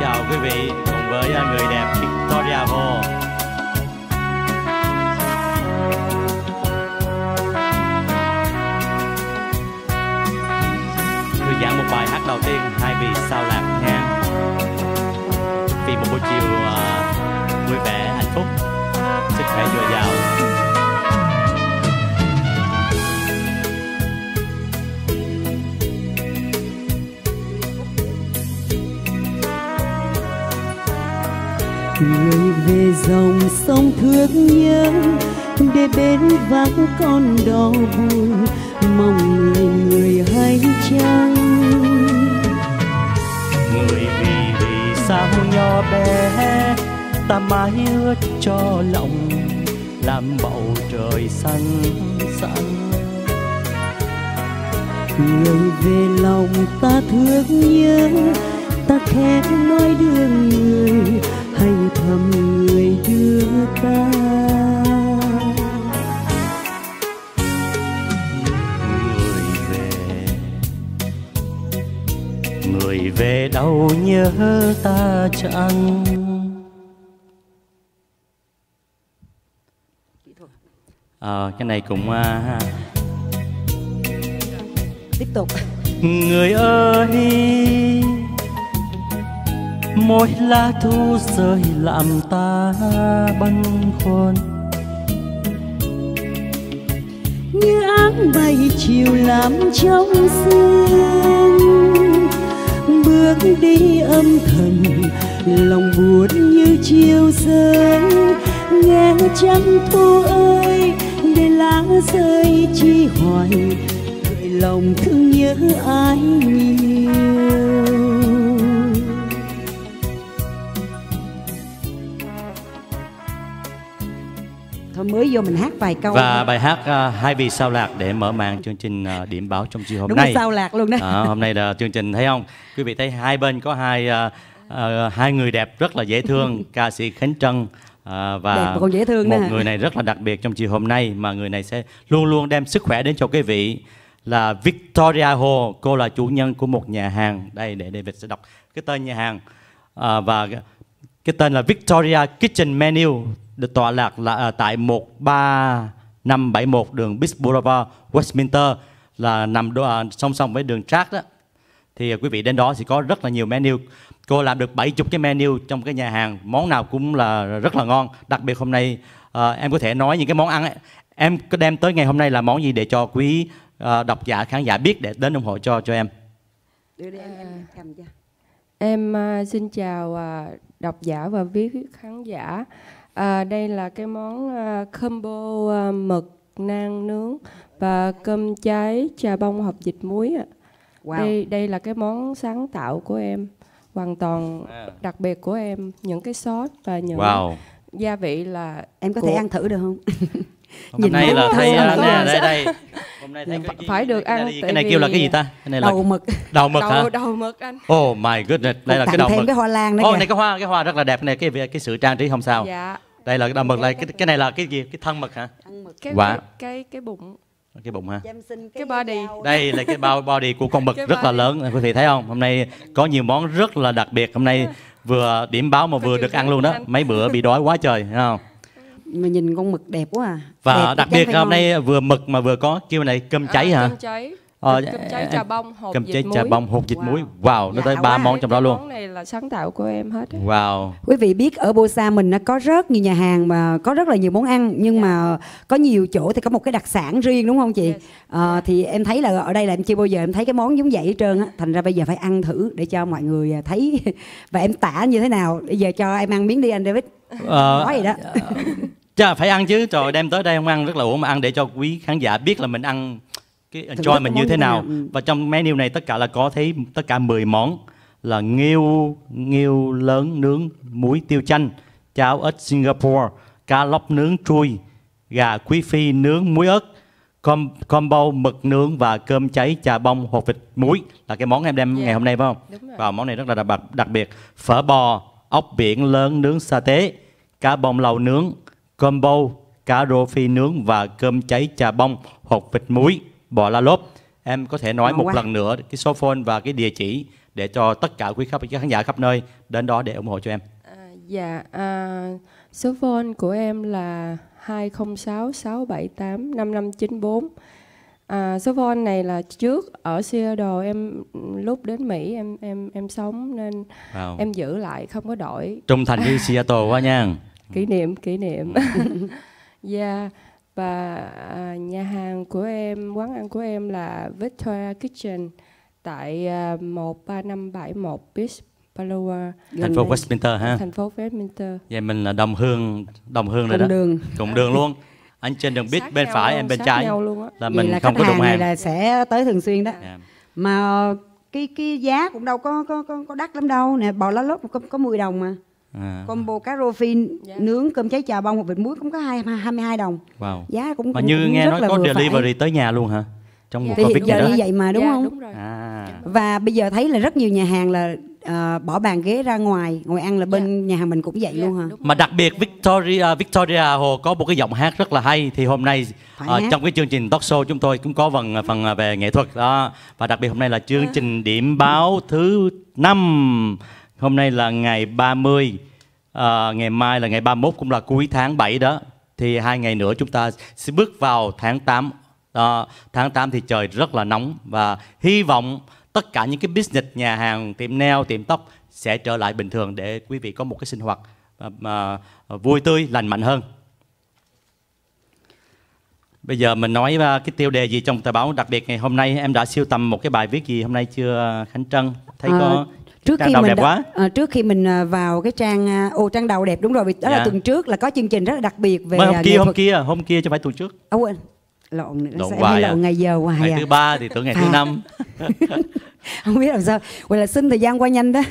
chào quý vị cùng với à, người đẹp Victoria Hồ. Thư giãn một bài hát đầu tiên hai vị sao lạc nha. Vì một buổi chiều uh, vui vẻ hạnh phúc, sức khỏe dồi dào. Dòng sông thương nhớ để bên vắng con đò buồn mong người người hay chăng? Người vì vì sao nhỏ bé ta mãi ước cho lòng làm bầu trời xanh xanh. Người về lòng ta thương nhớ ta khẽ nói đường người thầm người đưa ta người về. Người về đâu nhớ ta chẳng à, cái này cũng à, tiếp tục. Người ơi mỗi lá thu rơi làm ta băn khoăn. Như áng bay chiều làm trong sương. Bước đi âm thầm, lòng buồn như chiều rơi. Nghe trăng thu ơi, để lá rơi chi hoài. Gợi lòng thương nhớ ai nhiều. Mới vô mình hát vài câu và bài hát uh, hai vì sao lạc để mở màn chương trình uh, điểm báo trong chiều hôm đúng nay. Sao lạc luôn đó. À, hôm nay là chương trình thấy không? Quý vị thấy hai bên có hai uh, uh, hai người đẹp rất là dễ thương ca sĩ khánh trân uh, và Đẹp còn dễ thương một người này rất là đặc biệt trong chiều hôm nay mà người này sẽ luôn luôn đem sức khỏe đến cho quý vị là Victoria Hồ cô là chủ nhân của một nhà hàng. Đây để David sẽ đọc cái tên nhà hàng. À, và cái tên là Victoria Kitchen Menu được tọa lạc là à, tại 13571 đường Beach Boulevard, Westminster là nằm đo, à, song song với đường Track đó. Thì à, quý vị đến đó thì có rất là nhiều menu. Cô làm được 70 cái menu trong cái nhà hàng, món nào cũng là rất là ngon. Đặc biệt hôm nay à, em có thể nói những cái món ăn ấy. Em có đem tới ngày hôm nay là món gì để cho quý à, độc giả khán giả biết để đến ủng hộ cho cho em. đưa đi em, em cầm cho Em à, xin chào à, độc giả và quý khán giả. À, đây là cái món à, combo à, mực nang nướng và cơm cháy trà bông hộp vịt muối. ạ. wow Đây đây là cái món sáng tạo của em, hoàn toàn đặc biệt của em. Những cái sốt và những Wow. gia vị là em có của- thể ăn thử được không Hôm Nhìn nay là thấy nè ngon. đây đây. Hôm nay thấy Phải- cái- phải được cái ăn, này, cái này kêu là cái gì ta? Cái này là đầu mực đầu mực hả? đầu đầu mực anh. Oh my goodness, đây là cái đầu thêm mực. cái hoa lan nữa Ô, kìa. này cái hoa cái hoa rất là đẹp này, cái cái sự trang trí không sao. Dạ. Đây là cái đầu mực này, cái cái này là cái gì? Cái thân mực hả? Cái Wow. cái cái, cái bụng Cái bụng em xin Cái body. Đây là cái bao body của con mực Cái rất là lớn, quý vị thấy không? Hôm nay có nhiều món rất là đặc biệt. Hôm nay vừa điểm báo mà vừa được ăn luôn đó. Mấy bữa bị đói quá trời, thấy không? mà nhìn con mực đẹp quá à Và Đẹp đặc biệt hôm nay vừa mực mà vừa có kêu này cơm cháy à, hả? Cơm cháy. Ờ, cơm cháy em- trà bông hộp Cơm cháy muối. trà bông hột vịt Wow. muối. Wow, nó Dạ tới ba món trong đó Cái luôn. Món này là sáng tạo của em hết. á. Wow. quý vị biết ở Bosa mình nó có rất nhiều nhà hàng mà có rất là nhiều món ăn nhưng Dạ. mà có nhiều chỗ thì có một cái đặc sản riêng đúng không chị Yes. Ờ, thì em thấy là ở đây là em chưa bao giờ em thấy cái món giống vậy hết trơn á thành ra bây giờ phải ăn thử để cho mọi người à, thấy và em tả như thế nào bây giờ cho em ăn miếng đi anh David Ờ, nói gì đó Chà, phải ăn chứ. Trời đem tới đây không ăn rất là uổng mà ăn để cho quý khán giả biết là mình ăn cái enjoy mình như thế nào. ừ. Và trong menu này tất cả là có thấy tất cả 10 món là nghêu nghêu lớn nướng muối tiêu chanh, cháo ớt Singapore, cá lóc nướng trui, gà quý phi nướng muối ớt, com, combo mực nướng và cơm cháy trà bông hột vịt muối là cái món em đem Dạ. ngày hôm nay phải không? Đúng rồi. Và món này rất là đặc, đặc- đặc biệt. Phở bò, ốc biển lớn nướng sa tế, cá bông lầu nướng, combo, cá rô phi nướng và cơm cháy trà bông, hột vịt muối, bò la lốt. Em có thể nói Ngon một quá. lần nữa cái số phone và cái địa chỉ để cho tất cả quý khán khán giả khắp nơi đến đó để ủng hộ cho em. À, dạ, à, số phone của em là 206 678 5594. À, số phone này là trước ở Seattle em lúc đến Mỹ em em em sống nên Wow. em giữ lại không có đổi Trung thành với Seattle quá nha. kỷ niệm kỷ niệm. Dạ và à, nhà hàng của em quán ăn của em là Victoria Kitchen tại à, 13571 Beach Boulevard Thành phố Westminster ha. thành phố Westminster. Vậy mình là đồng hương, đồng hương rồi đó. đường Cùng đường luôn. Anh trên đường biết bên nhau phải, luôn, em bên trái. nhau luôn á. Là vậy mình là không khách có đụng hàng là sẽ tới thường xuyên đó Dạ. mà cái cái giá cũng đâu có có có, có đắt lắm đâu nè bò lá lốt có có 10 đồng mà À, combo cá rô phin Dạ. nướng cơm cháy chà bông hoặc vịt muối cũng có hai 22 đồng wow. giá cũng Mà cũng- như cũng nghe rất nói là có vừa phải. delivery tới nhà luôn hả? Trong một Thì Covid giờ đó. như vậy mà đúng Dạ, không Đúng rồi. À. và bây giờ thấy là rất nhiều nhà hàng là ờ, bỏ bàn ghế ra ngoài ngồi ăn là bên nhà hàng mình cũng vậy Dạ, luôn hả Mà đặc biệt Victoria Victoria Hồ có một cái giọng hát rất là hay thì hôm nay Phải ờ, hát. trong cái chương trình talk show chúng tôi cũng có phần phần về nghệ thuật đó và đặc biệt hôm nay là chương trình điểm báo thứ năm hôm nay là ngày 30 ờ, ngày mai là ngày 31 cũng là cuối tháng 7 đó. Thì hai ngày nữa chúng ta sẽ bước vào tháng 8 Đó, tháng 8 thì trời rất là nóng và hy vọng tất cả những cái business nhà hàng tiệm nail tiệm tóc sẽ trở lại bình thường để quý vị có một cái sinh hoạt mà, mà vui tươi lành mạnh hơn. Bây giờ mình nói uh, cái tiêu đề gì trong tờ báo đặc biệt ngày hôm nay em đã siêu tầm một cái bài viết gì hôm nay chưa Khánh Trân? Thấy Ờ, có trước trang khi đầu mình đẹp quá. ờ, trước khi mình ờ, vào cái trang ờ, ô trang đầu đẹp đúng rồi vì đó Dạ. là tuần trước là có chương trình rất là đặc biệt về Mới hôm kia hôm kia hôm kia cho phải tuần trước. Ồ, quên lộn nữa Lộn hoài hay à. lộn ngày giờ hoài ngày à. thứ ba thì tưởng ngày thứ À. năm. Không biết làm sao. Vậy là xin thời gian qua nhanh đó.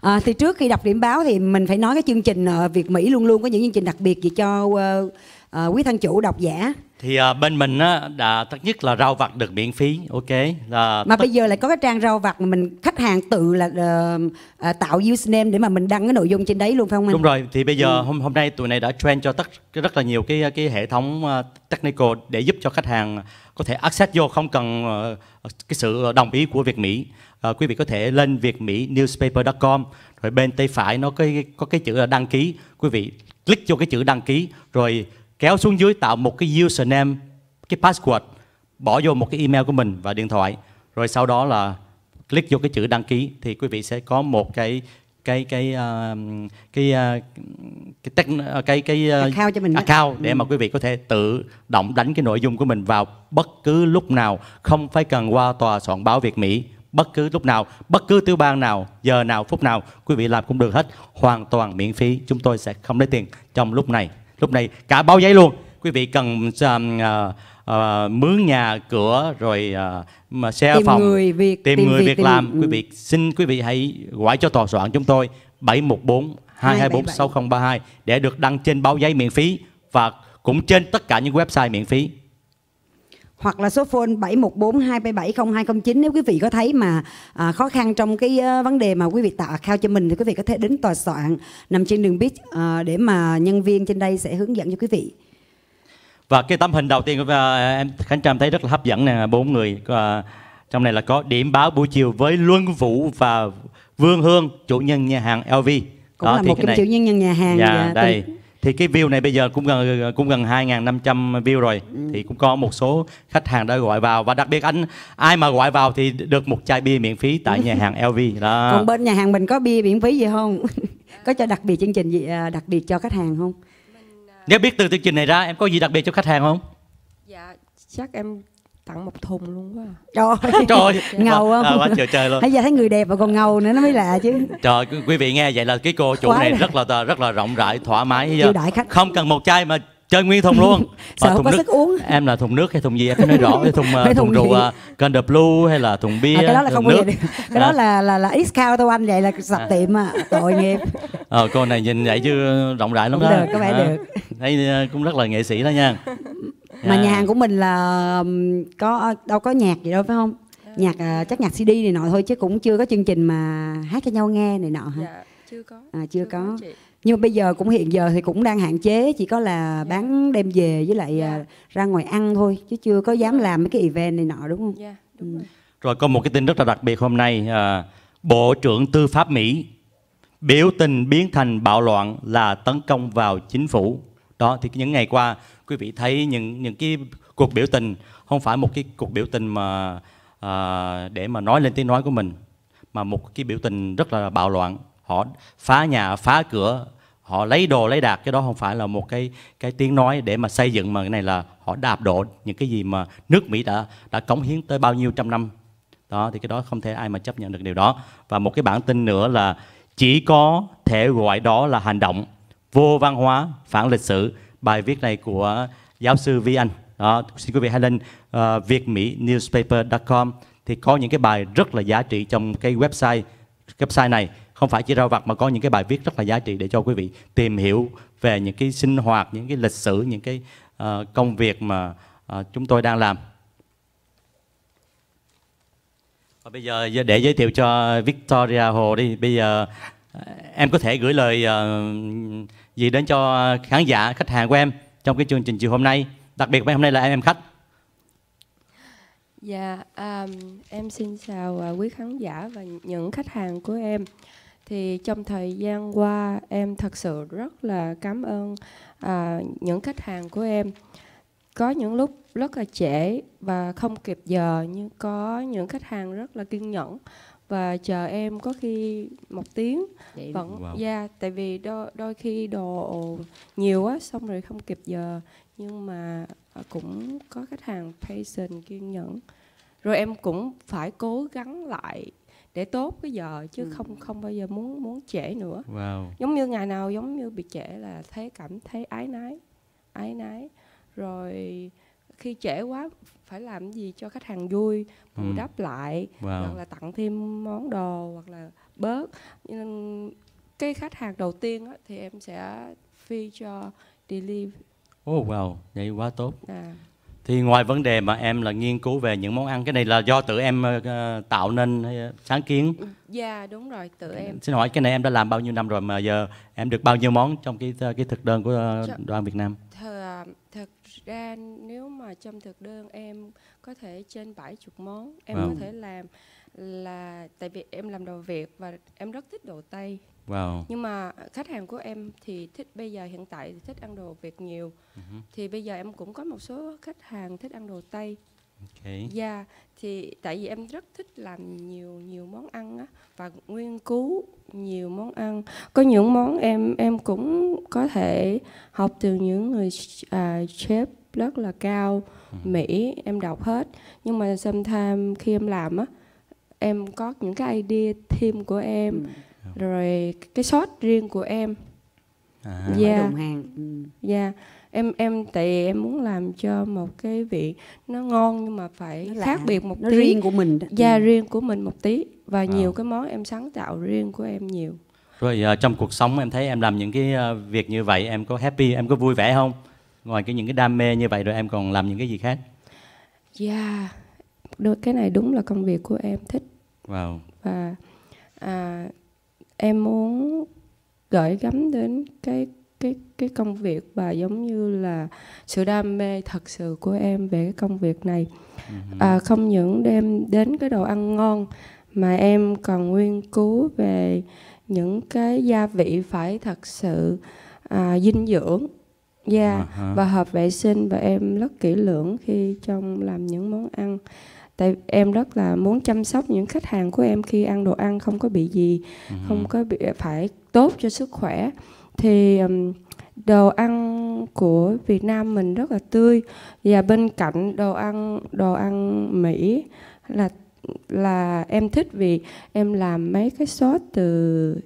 À, thì trước khi đọc điểm báo thì mình phải nói cái chương trình ờ, Việt Mỹ luôn luôn có những chương trình đặc biệt gì cho ờ, ờ, quý thân chủ độc giả thì à, bên mình á, đã tất nhất là rau vặt được miễn phí ok là mà tất- bây giờ lại có cái trang rau vặt mà mình khách hàng tự là ờ, ờ, tạo username để mà mình đăng cái nội dung trên đấy luôn phải không anh? Đúng rồi, thì bây Ừ. giờ hôm hôm nay tụi này đã train cho tất rất là nhiều cái cái hệ thống uh, technical để giúp cho khách hàng có thể access vô không cần uh, cái sự đồng ý của Việt Mỹ. Uh, quý vị có thể lên Việt Mỹ newspaper.com rồi bên tay phải nó có cái có cái chữ là đăng ký. Quý vị click vô cái chữ đăng ký rồi kéo xuống dưới tạo một cái username, cái password, bỏ vô một cái email của mình và điện thoại. Rồi sau đó là click vô cái chữ đăng ký thì quý vị sẽ có một cái cái cái uh, cái uh, cái tech, uh, cái cái uh, Account cho mình đó. account để mà quý vị có thể tự động đánh cái nội dung của mình vào bất cứ lúc nào không phải cần qua tòa soạn báo Việt Mỹ bất cứ lúc nào bất cứ tiểu bang nào giờ nào phút nào quý vị làm cũng được hết hoàn toàn miễn phí chúng tôi sẽ không lấy tiền trong lúc này lúc này cả báo giấy luôn quý vị cần uh, uh, mướn nhà cửa rồi uh, mà share Tìm phòng người việc, tìm, tìm người việc, việc tìm- làm ừ. quý vị xin quý vị hãy gọi cho tòa soạn chúng tôi 714 224 6032 để được đăng trên báo giấy miễn phí và cũng trên tất cả những website miễn phí. Hoặc là số phone 714 277 0209 nếu quý vị có thấy mà à, khó khăn trong cái ờ, vấn đề mà quý vị tạo account cho mình thì quý vị có thể đến tòa soạn nằm trên đường Beach ờ, để mà nhân viên trên đây sẽ hướng dẫn cho quý vị. Và cái tấm hình đầu tiên của à, em Khánh Trâm thấy rất là hấp dẫn nè, bốn người à, trong này là có điểm báo buổi chiều với Luân Vũ và Vương Hương, chủ nhân nhà hàng LV. Cũng là thì một cái chủ nhân nhà hàng Dạ, dạ, đây. từ- Thì cái view này bây giờ cũng gần cũng gần 2.500 view rồi. Ừ. Thì cũng có một số khách hàng đã gọi vào và đặc biệt anh ai mà gọi vào thì được một chai bia miễn phí tại nhà hàng LV đó. Còn bên nhà hàng mình có bia miễn phí gì không? có cho đặc biệt chương trình gì à, đặc biệt cho khách hàng không? Nếu biết từ chương trình này ra em có gì đặc biệt cho khách hàng không? Dạ, chắc em tặng một thùng luôn quá. à. Trời Trời ơi, ngầu à, không? quá trời trời luôn. Bây giờ thấy người đẹp mà còn ngầu nữa nó mới lạ chứ. Trời quý- quý vị nghe vậy là cái cô chủ Quá này đẹp. rất là rất là rộng rãi thoải mái Chiêu đãi khách. không cần một chai mà chơi nguyên thùng luôn Sợ không có sức uống. em là thùng nước hay thùng gì em phải nói rõ cái thùng uh, Phải thùng thùng rượu uh, Blue hay là thùng bia À, cái đó là không thùng nước. được. Cái đó À. là là là discount thôi anh vậy là sập tiệm à, tội nghiệp. Ờ, cô này nhìn vậy chứ rộng rãi lắm đó được, có vẻ À, được. thấy cũng rất là nghệ sĩ đó nha Mà À. nhà hàng của mình là có đâu có nhạc gì đâu phải không? Nhạc à, chắc nhạc CD này nọ thôi chứ cũng chưa có chương trình mà hát cho nhau nghe này nọ hả? Dạ, chưa có. À, chưa có. chị. Nhưng mà bây giờ cũng hiện giờ thì cũng đang hạn chế chỉ có là bán đem về với lại à, ra ngoài ăn thôi chứ chưa có dám làm mấy cái event này nọ đúng không? Dạ, đúng rồi. Rồi có một cái tin rất là đặc biệt hôm nay à, Bộ trưởng Tư pháp Mỹ biểu tình biến thành bạo loạn là tấn công vào chính phủ. Đó thì những ngày qua quý vị thấy những những cái cuộc biểu tình không phải một cái cuộc biểu tình mà à, để mà nói lên tiếng nói của mình mà một cái biểu tình rất là bạo loạn. Họ phá nhà phá cửa họ lấy đồ lấy đạc cái đó không phải là một cái cái tiếng nói để mà xây dựng mà cái này là họ đạp đổ những cái gì mà nước Mỹ đã đã cống hiến tới bao nhiêu trăm năm. Đó thì cái đó không thể ai mà chấp nhận được điều đó. Và một cái bản tin nữa là chỉ có thể gọi đó là hành động vô văn hóa phản lịch sử. Bài viết này của giáo sư Vi Anh. Đó xin quý vị hãy lên ờ, uh, việt mỹ newspaper.com thì có những cái bài rất là giá trị trong cái website website này. Không phải chỉ rau vặt mà có những cái bài viết rất là giá trị để cho quý vị tìm hiểu về những cái sinh hoạt những cái lịch sử những cái uh, công việc mà uh, chúng tôi đang làm. Và bây giờ để giới thiệu cho Victoria Hồ đi. Bây giờ em có thể gửi lời uh, gì đến cho khán giả khách hàng của em trong cái chương trình chiều hôm nay đặc biệt mấy hôm nay là em em khách Dạ, um, em xin chào uh, quý khán giả và những khách hàng của em. Thì trong thời gian qua em thật sự rất là cảm ơn uh, những khách hàng của em. Có những lúc rất là trễ và không kịp giờ nhưng có những khách hàng rất là kiên nhẫn và chờ em có khi một tiếng Vậy vẫn Wow. dạ tại vì đôi đôi khi đồ nhiều á xong rồi không kịp giờ. Nhưng mà ờ, cũng có khách hàng patient kiên nhẫn. Rồi em cũng phải cố gắng lại để tốt cái giờ chứ Ừ. không không bao giờ muốn muốn trễ nữa. Wow. Giống như ngày nào giống như bị trễ là thấy cảm thấy ái nái ái nái rồi khi trễ quá phải làm gì cho khách hàng vui bù Ừ. đắp lại hoặc wow là tặng thêm món đồ hoặc là bớt. Nhưng cái khách hàng đầu tiên á, thì em sẽ phi cho deliver oh wow. Vậy quá tốt. À, thì ngoài vấn đề mà em là nghiên cứu về những món ăn cái này là do tự em ờ, tạo nên hay ờ, sáng kiến? Dạ đúng rồi tự em. Xin hỏi cái này em đã làm bao nhiêu năm rồi mà giờ em được bao nhiêu món trong cái cái thực đơn của ờ, Dạ. đoàn Việt Nam? Thờ, thật ra nếu mà trong thực đơn em có thể trên 70 món em Wow. có thể làm là tại vì em làm đồ Việt và em rất thích đồ Tây. Wow. Nhưng mà khách hàng của em thì thích bây giờ hiện tại thì thích ăn đồ Việt nhiều. Thì bây giờ em cũng có một số khách hàng thích ăn đồ Tây ok Dạ, thì tại vì em rất thích làm nhiều nhiều món ăn á và nghiên cứu nhiều món ăn. Có những món em em cũng có thể học từ những người à, chef rất là cao Mỹ em đọc hết. Nhưng mà sometimes khi em làm á em có những cái idea team của em rồi cái sốt riêng của em. à, Dạ. Dạ. đồng hàng ừ. Dạ. Em em tại vì em muốn làm cho một cái vị nó ngon nhưng mà phải Nó lạ. khác biệt một nó tí. riêng của mình đó. Dạ Ừ. riêng của mình một tí và Wow. nhiều cái món em sáng tạo riêng của em nhiều. rồi ờ, trong cuộc sống em thấy em làm những cái ờ, việc như vậy em có happy em có vui vẻ không ngoài cái những cái đam mê như vậy rồi em còn làm những cái gì khác Dạ. Đôi cái này đúng là công việc của em thích wow và à, em muốn gửi gắm đến cái cái cái công việc và giống như là sự đam mê thật sự của em về cái công việc này. À, không những đem đến cái đồ ăn ngon mà em còn nghiên cứu về những cái gia vị phải thật sự à, dinh dưỡng. Da À ha. và hợp vệ sinh và em rất kỹ lưỡng khi trong làm những món ăn. Tại em rất là muốn chăm sóc những khách hàng của em khi ăn đồ ăn không có bị gì không có bị phải tốt cho sức khỏe thì ừm, đồ ăn của Việt Nam mình rất là tươi. Và bên cạnh đồ ăn đồ ăn Mỹ là là em thích vì em làm mấy cái sốt từ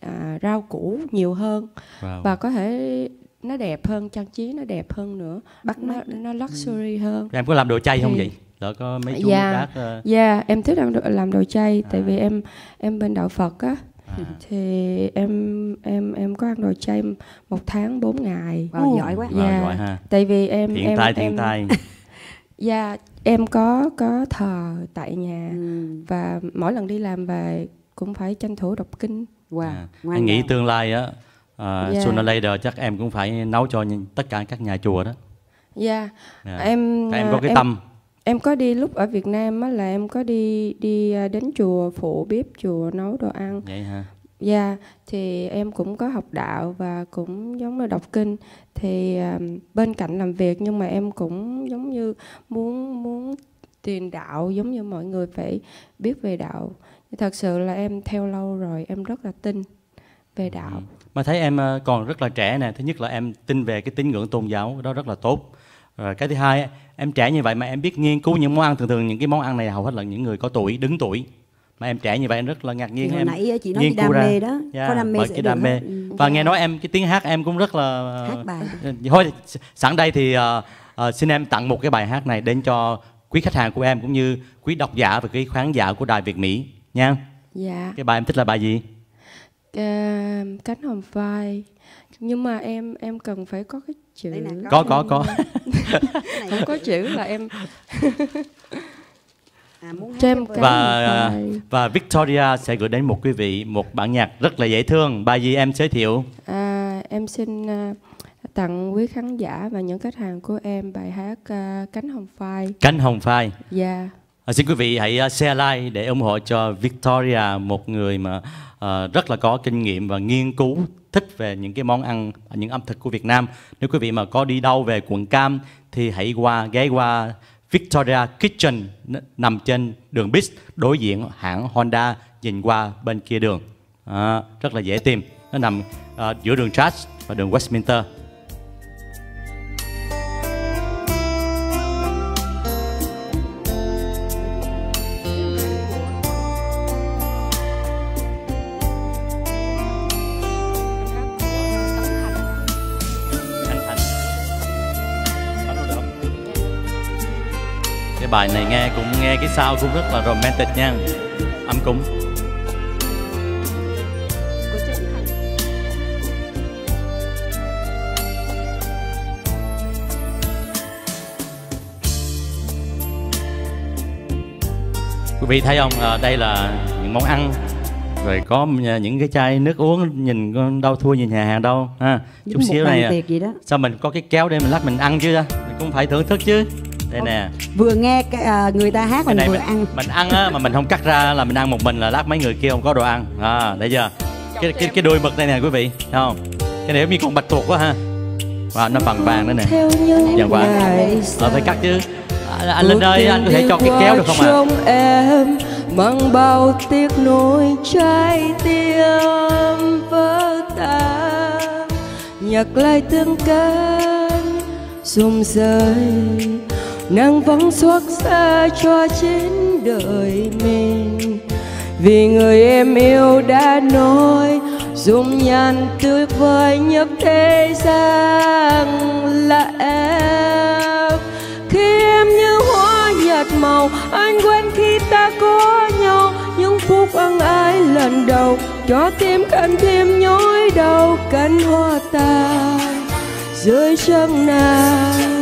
à, rau củ nhiều hơn. Wow. Và có thể nó đẹp hơn trang trí nó đẹp hơn nữa. Bắt nó, đó. nó luxury hơn. Em có làm đồ chay không Thì- vậy? Lỡ có mấy chú Dạ. bác ờ, dạ em thích ăn đồ, làm đồ chay. Tại À. vì em em bên đạo Phật á à, thì em em em có ăn đồ chay một tháng 4 ngày. Wow, giỏi quá. Wow, Dạ. giỏi ha. Tại vì em thiện em em thiện tai. Dạ em có có thờ tại nhà. Ừ. và mỗi lần đi làm về cũng phải tranh thủ đọc kinh. Wow, À, ngoan anh nghĩ ngoãn. tương lai á uh, Dạ. sooner later chắc em cũng phải nấu cho tất cả các nhà chùa đó. Dạ. Dạ. em Các em à, có cái tâm em có đi lúc ở Việt Nam á là em có đi đi à, đến chùa phụ bếp chùa nấu đồ ăn. Vậy hả? Dạ, thì em cũng có học đạo và cũng giống như đọc kinh. Thì à, bên cạnh làm việc nhưng mà em cũng giống như muốn muốn truyền đạo giống như mọi người phải biết về đạo. Thật sự là em theo lâu rồi, em rất là tin về đạo. mà thấy em ờ, còn rất là trẻ nè thứ nhất là em tin về cái tín ngưỡng tôn giáo đó rất là tốt. Rồi cái thứ hai em trẻ như vậy mà em biết nghiên cứu những món ăn thường thường những cái món ăn này hầu hết là những người có tuổi đứng tuổi mà em trẻ như vậy em rất là ngạc Thì nhiên hồi em nãy chị nói nghiên cái đam cứu ra. mê đó, Dạ, có đam mê cái đam mê. Ừ. và nghe nói em cái tiếng hát em cũng rất là Hát bài. Ờ, thôi sẵn đây thì ờ, ờ, xin em tặng một cái bài hát này đến cho quý khách hàng của em cũng như quý độc giả và quý khán giả của đài Việt Mỹ nha Dạ, cái bài em thích là bài gì à, cánh hồng phai. Nhưng mà em em cần phải có cái chữ. Đây nè, có có có Cái này. Không có chữ là em à, muốn cho em và phai. và Victoria sẽ gửi đến một quý vị một bản nhạc rất là dễ thương. Bài gì em giới thiệu. À, em xin à, tặng quý khán giả và những khách hàng của em bài hát à, Cánh Hồng Phai. cánh hồng phai. Dạ, À, xin quý vị hãy uh, share like để ủng hộ cho Victoria một người mà uh, rất là có kinh nghiệm và nghiên cứu thích về những cái món ăn những ẩm thực của Việt Nam. Nếu quý vị mà có đi đâu về quận Cam thì hãy qua ghé qua Victoria Kitchen nằm trên đường Beach đối diện hãng Honda nhìn qua bên kia đường. À, rất là dễ tìm. Nó nằm uh, giữa đường Charles và đường Westminster. Cái bài này nghe cũng nghe cái sao cũng rất là romantic nha. Âm cúng. Quý vị thấy không, à, đây là những món ăn. Rồi có những cái chai nước uống Nhìn đâu thua gì nhà hàng đâu ha. Chút xíu này à, Sao mình có cái kéo để mình lát mình ăn chứ Mình cũng phải thưởng thức chứ Đây nè. Vừa nghe cái, à, người ta hát mình này vừa mình ăn. mình ăn á mà mình không cắt ra là mình ăn một mình là lát mấy người kia không có đồ ăn. À thấy chưa? Cái cái cái đuôi mực này nè quý vị. Thấy không? Cái này giống như con bạch tuộc quá ha. Và nó bằng vàng nữa nè. Vàng. ngày ờ phải cắt chứ. À, anh linh ơi anh có thể cho cái kéo được không ạ? trong em mang bao tiếc nuối trái tim vỡ tan. Nhắc lại tương can rụng rơi nắng vắng xót xa cho trên đời mình. Vì người em yêu đã nói dung nhan tươi vời nhất thế gian là em. Khi em như hoa nhạt màu, anh quên khi ta có nhau. Những phút ân ái lần đầu, cho tim càng thêm nhói đau cánh hoa tàn dưới chân nàng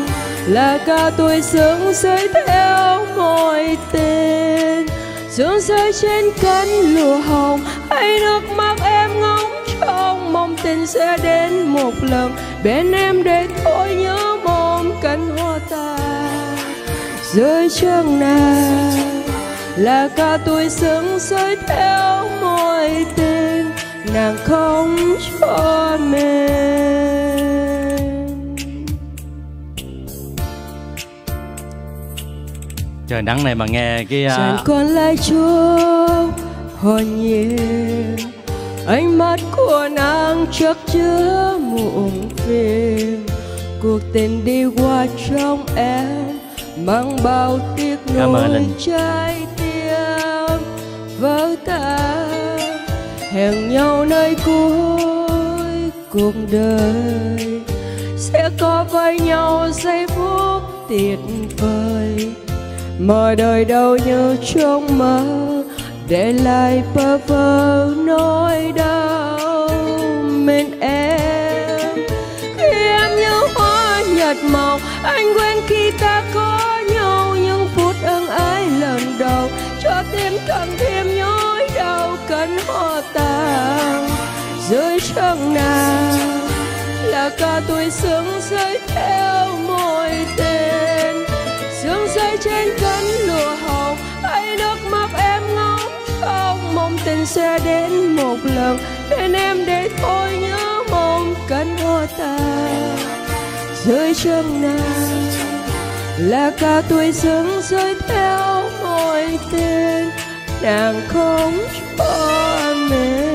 là ca tuổi sướng rơi theo mọi tên. Sướng rơi trên cánh lụa hồng hay nước mắt em ngóng trông mong tình sẽ đến một lần. Bên em để thôi nhớ mong cánh hoa tàn dưới chân nàng. Là ca tuổi sướng rơi theo mọi tên, nàng không cho mình. Trời nắng này mà nghe cái Chẳng à, còn lại chút hồn nhiên. Ánh mắt của nàng chắc chứa muộn phiền. Cuộc tình đi qua trong em Mang bao tiếc nuối trái tim. Vỡ tan Hẹn nhau nơi cuối cuộc đời. Sẽ có với nhau giây phút tuyệt vời mọi đời đâu như trong mơ, để lại bơ vơ nỗi đau bên em. Khi em như hoa nhạt màu, anh quên khi ta có nhau những phút ân ái lần đầu. Cho tim càng thêm nhói đau cánh hoa tàn dưới chân nàng là ca tuổi sướng rơi theo sẽ đến một lần. Bên em để thôi nhớ mong cánh hoa ta. Rơi chân nàng là cả tuổi xuân rơi theo mọi tên. Nàng không cho mình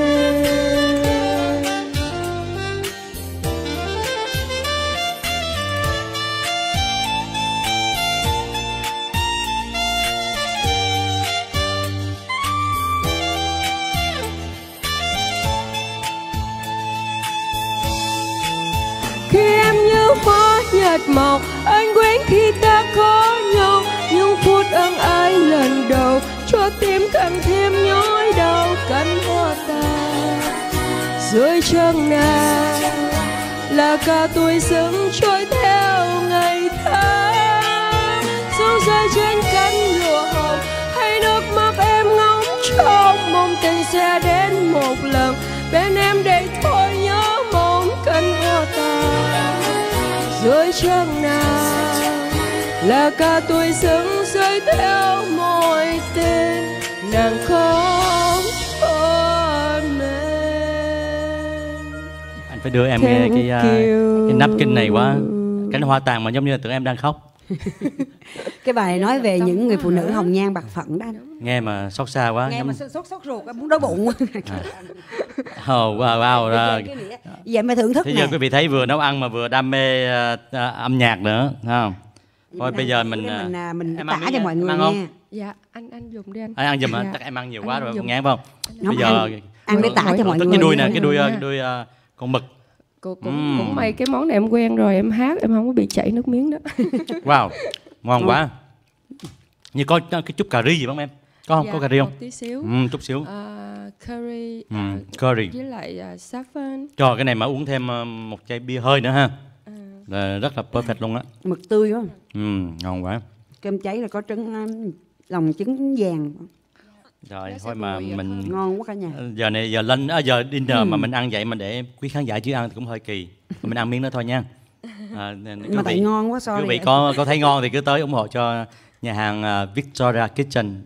nhạt màu anh quên khi ta có nhau, những phút ân ái lần đầu. Cho tim càng thêm nhói đau cánh hoa ta. Dưới chân nàng là cả tuổi xuân cho là cả tuổi xuân rơi theo môi tên. Nàng không anh phải đưa em nghe Thank cái à, you. cái nắp kinh này quá. Cánh hoa tàn mà giống như là tưởng em đang khóc. Cái bài này nói về những người phụ nữ hồng nhan bạc phận đó anh. nghe mà xót xa quá nghe giống... mà sốt sốt sốt ruột muốn đói bụng oh, wow wow ra vậy mà thưởng thức thế giờ quý vị thấy vừa nấu ăn mà vừa đam mê à, à, âm nhạc nữa thấy không thôi bây giờ mình mình, à, à, mình em tả cho mọi người ăn không? nghe dạ anh anh dùng đi anh. Anh ăn giùm hả Dạ. chắc em ăn nhiều quá rồi ngán phải không? Bây giờ ăn- để tả cho mọi người cái đuôi nè cái đuôi à, Nha. đuôi à, con mực. Cũng, cũng, may cái món này em quen rồi em hát em không có bị chảy nước miếng đó. Wow ngon quá. Như có cái chút cà ri gì không em? Có không? Dạ, có cà ri không? một tí xíu. Ừ, chút xíu. À, curry ừ, à, curry. với lại à, saffron. Cho cái này mà uống thêm ờ, một chai bia hơi nữa ha. à, là rất là perfect luôn á. Mực tươi quá. Ừ, ngon quá. Cơm cháy là có trứng um, lòng trứng vàng. Rồi thôi mà mình ngon quá cả nhà. Giờ này giờ lên à, giờ dinner Ừ. mà mình ăn vậy mà để quý khán giả chứ ăn thì cũng hơi kỳ. Mình ăn miếng nữa thôi nha. À, nên quý mà tại vị- ngon quá quý sorry vị có có thấy ngon thì cứ tới ủng hộ cho nhà hàng à, Victoria Kitchen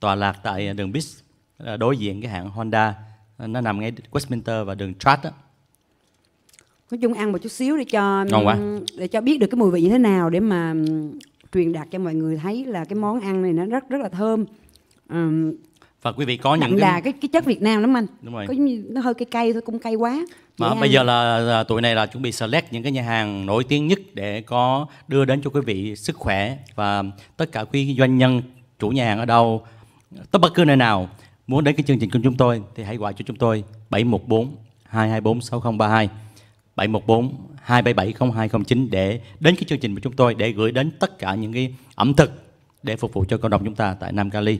tọa lạc tại đường Bis à, đối diện cái hãng Honda. Nó nằm ngay Westminster và đường Track á nói chung ăn một chút xíu để cho Ngon quá. để cho biết được cái mùi vị như thế nào để mà truyền đạt cho mọi người thấy là cái món ăn này nó rất rất là thơm. Ừm, và quý vị có những đà cái cái chất Việt Nam lắm anh. Đúng rồi. Có như nó hơi cay cay thôi cũng cay quá. Mà bây ăn. giờ là, là tụi này là chuẩn bị select những cái nhà hàng nổi tiếng nhất để có đưa đến cho quý vị sức khỏe và tất cả quý doanh nhân chủ nhà hàng ở đâu tất bất cứ nơi nào muốn đến cái chương trình của chúng tôi thì hãy gọi cho chúng tôi 714 224 6032 714 277 0209 để đến cái chương trình của chúng tôi để gửi đến tất cả những cái ẩm thực để phục vụ cho cộng đồng chúng ta tại Nam Cali.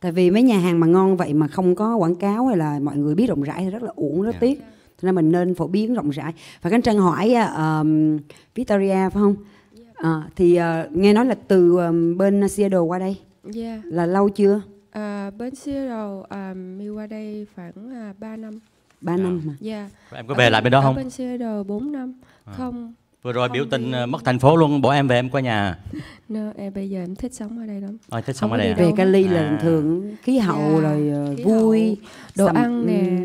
tại vì mấy nhà hàng mà ngon vậy mà không có quảng cáo hay là mọi người biết rộng rãi thì rất là uổng rất Dạ. tiếc. Cho nên mình nên phổ biến rộng rãi. Và cánh trân hỏi à, um, Victoria phải không? À, thì à, nghe nói là từ um, bên Seattle qua đây. Yeah. là lâu chưa? À, bên Seattle à, mi qua đây khoảng à, 3 năm ba năm mà yeah. Em có về lại bên đó ở không? bên Seattle 4 năm không Vừa rồi Không biểu tình đi. ờ, mất thành phố luôn, bỏ em về em qua nhà. no, em bây giờ em thích sống ở đây lắm Ôi, thích sống Không ở đây à? về Cali là À. thường khí hậu Dạ, rồi ờ, khí vui đồ sầm- ăn nè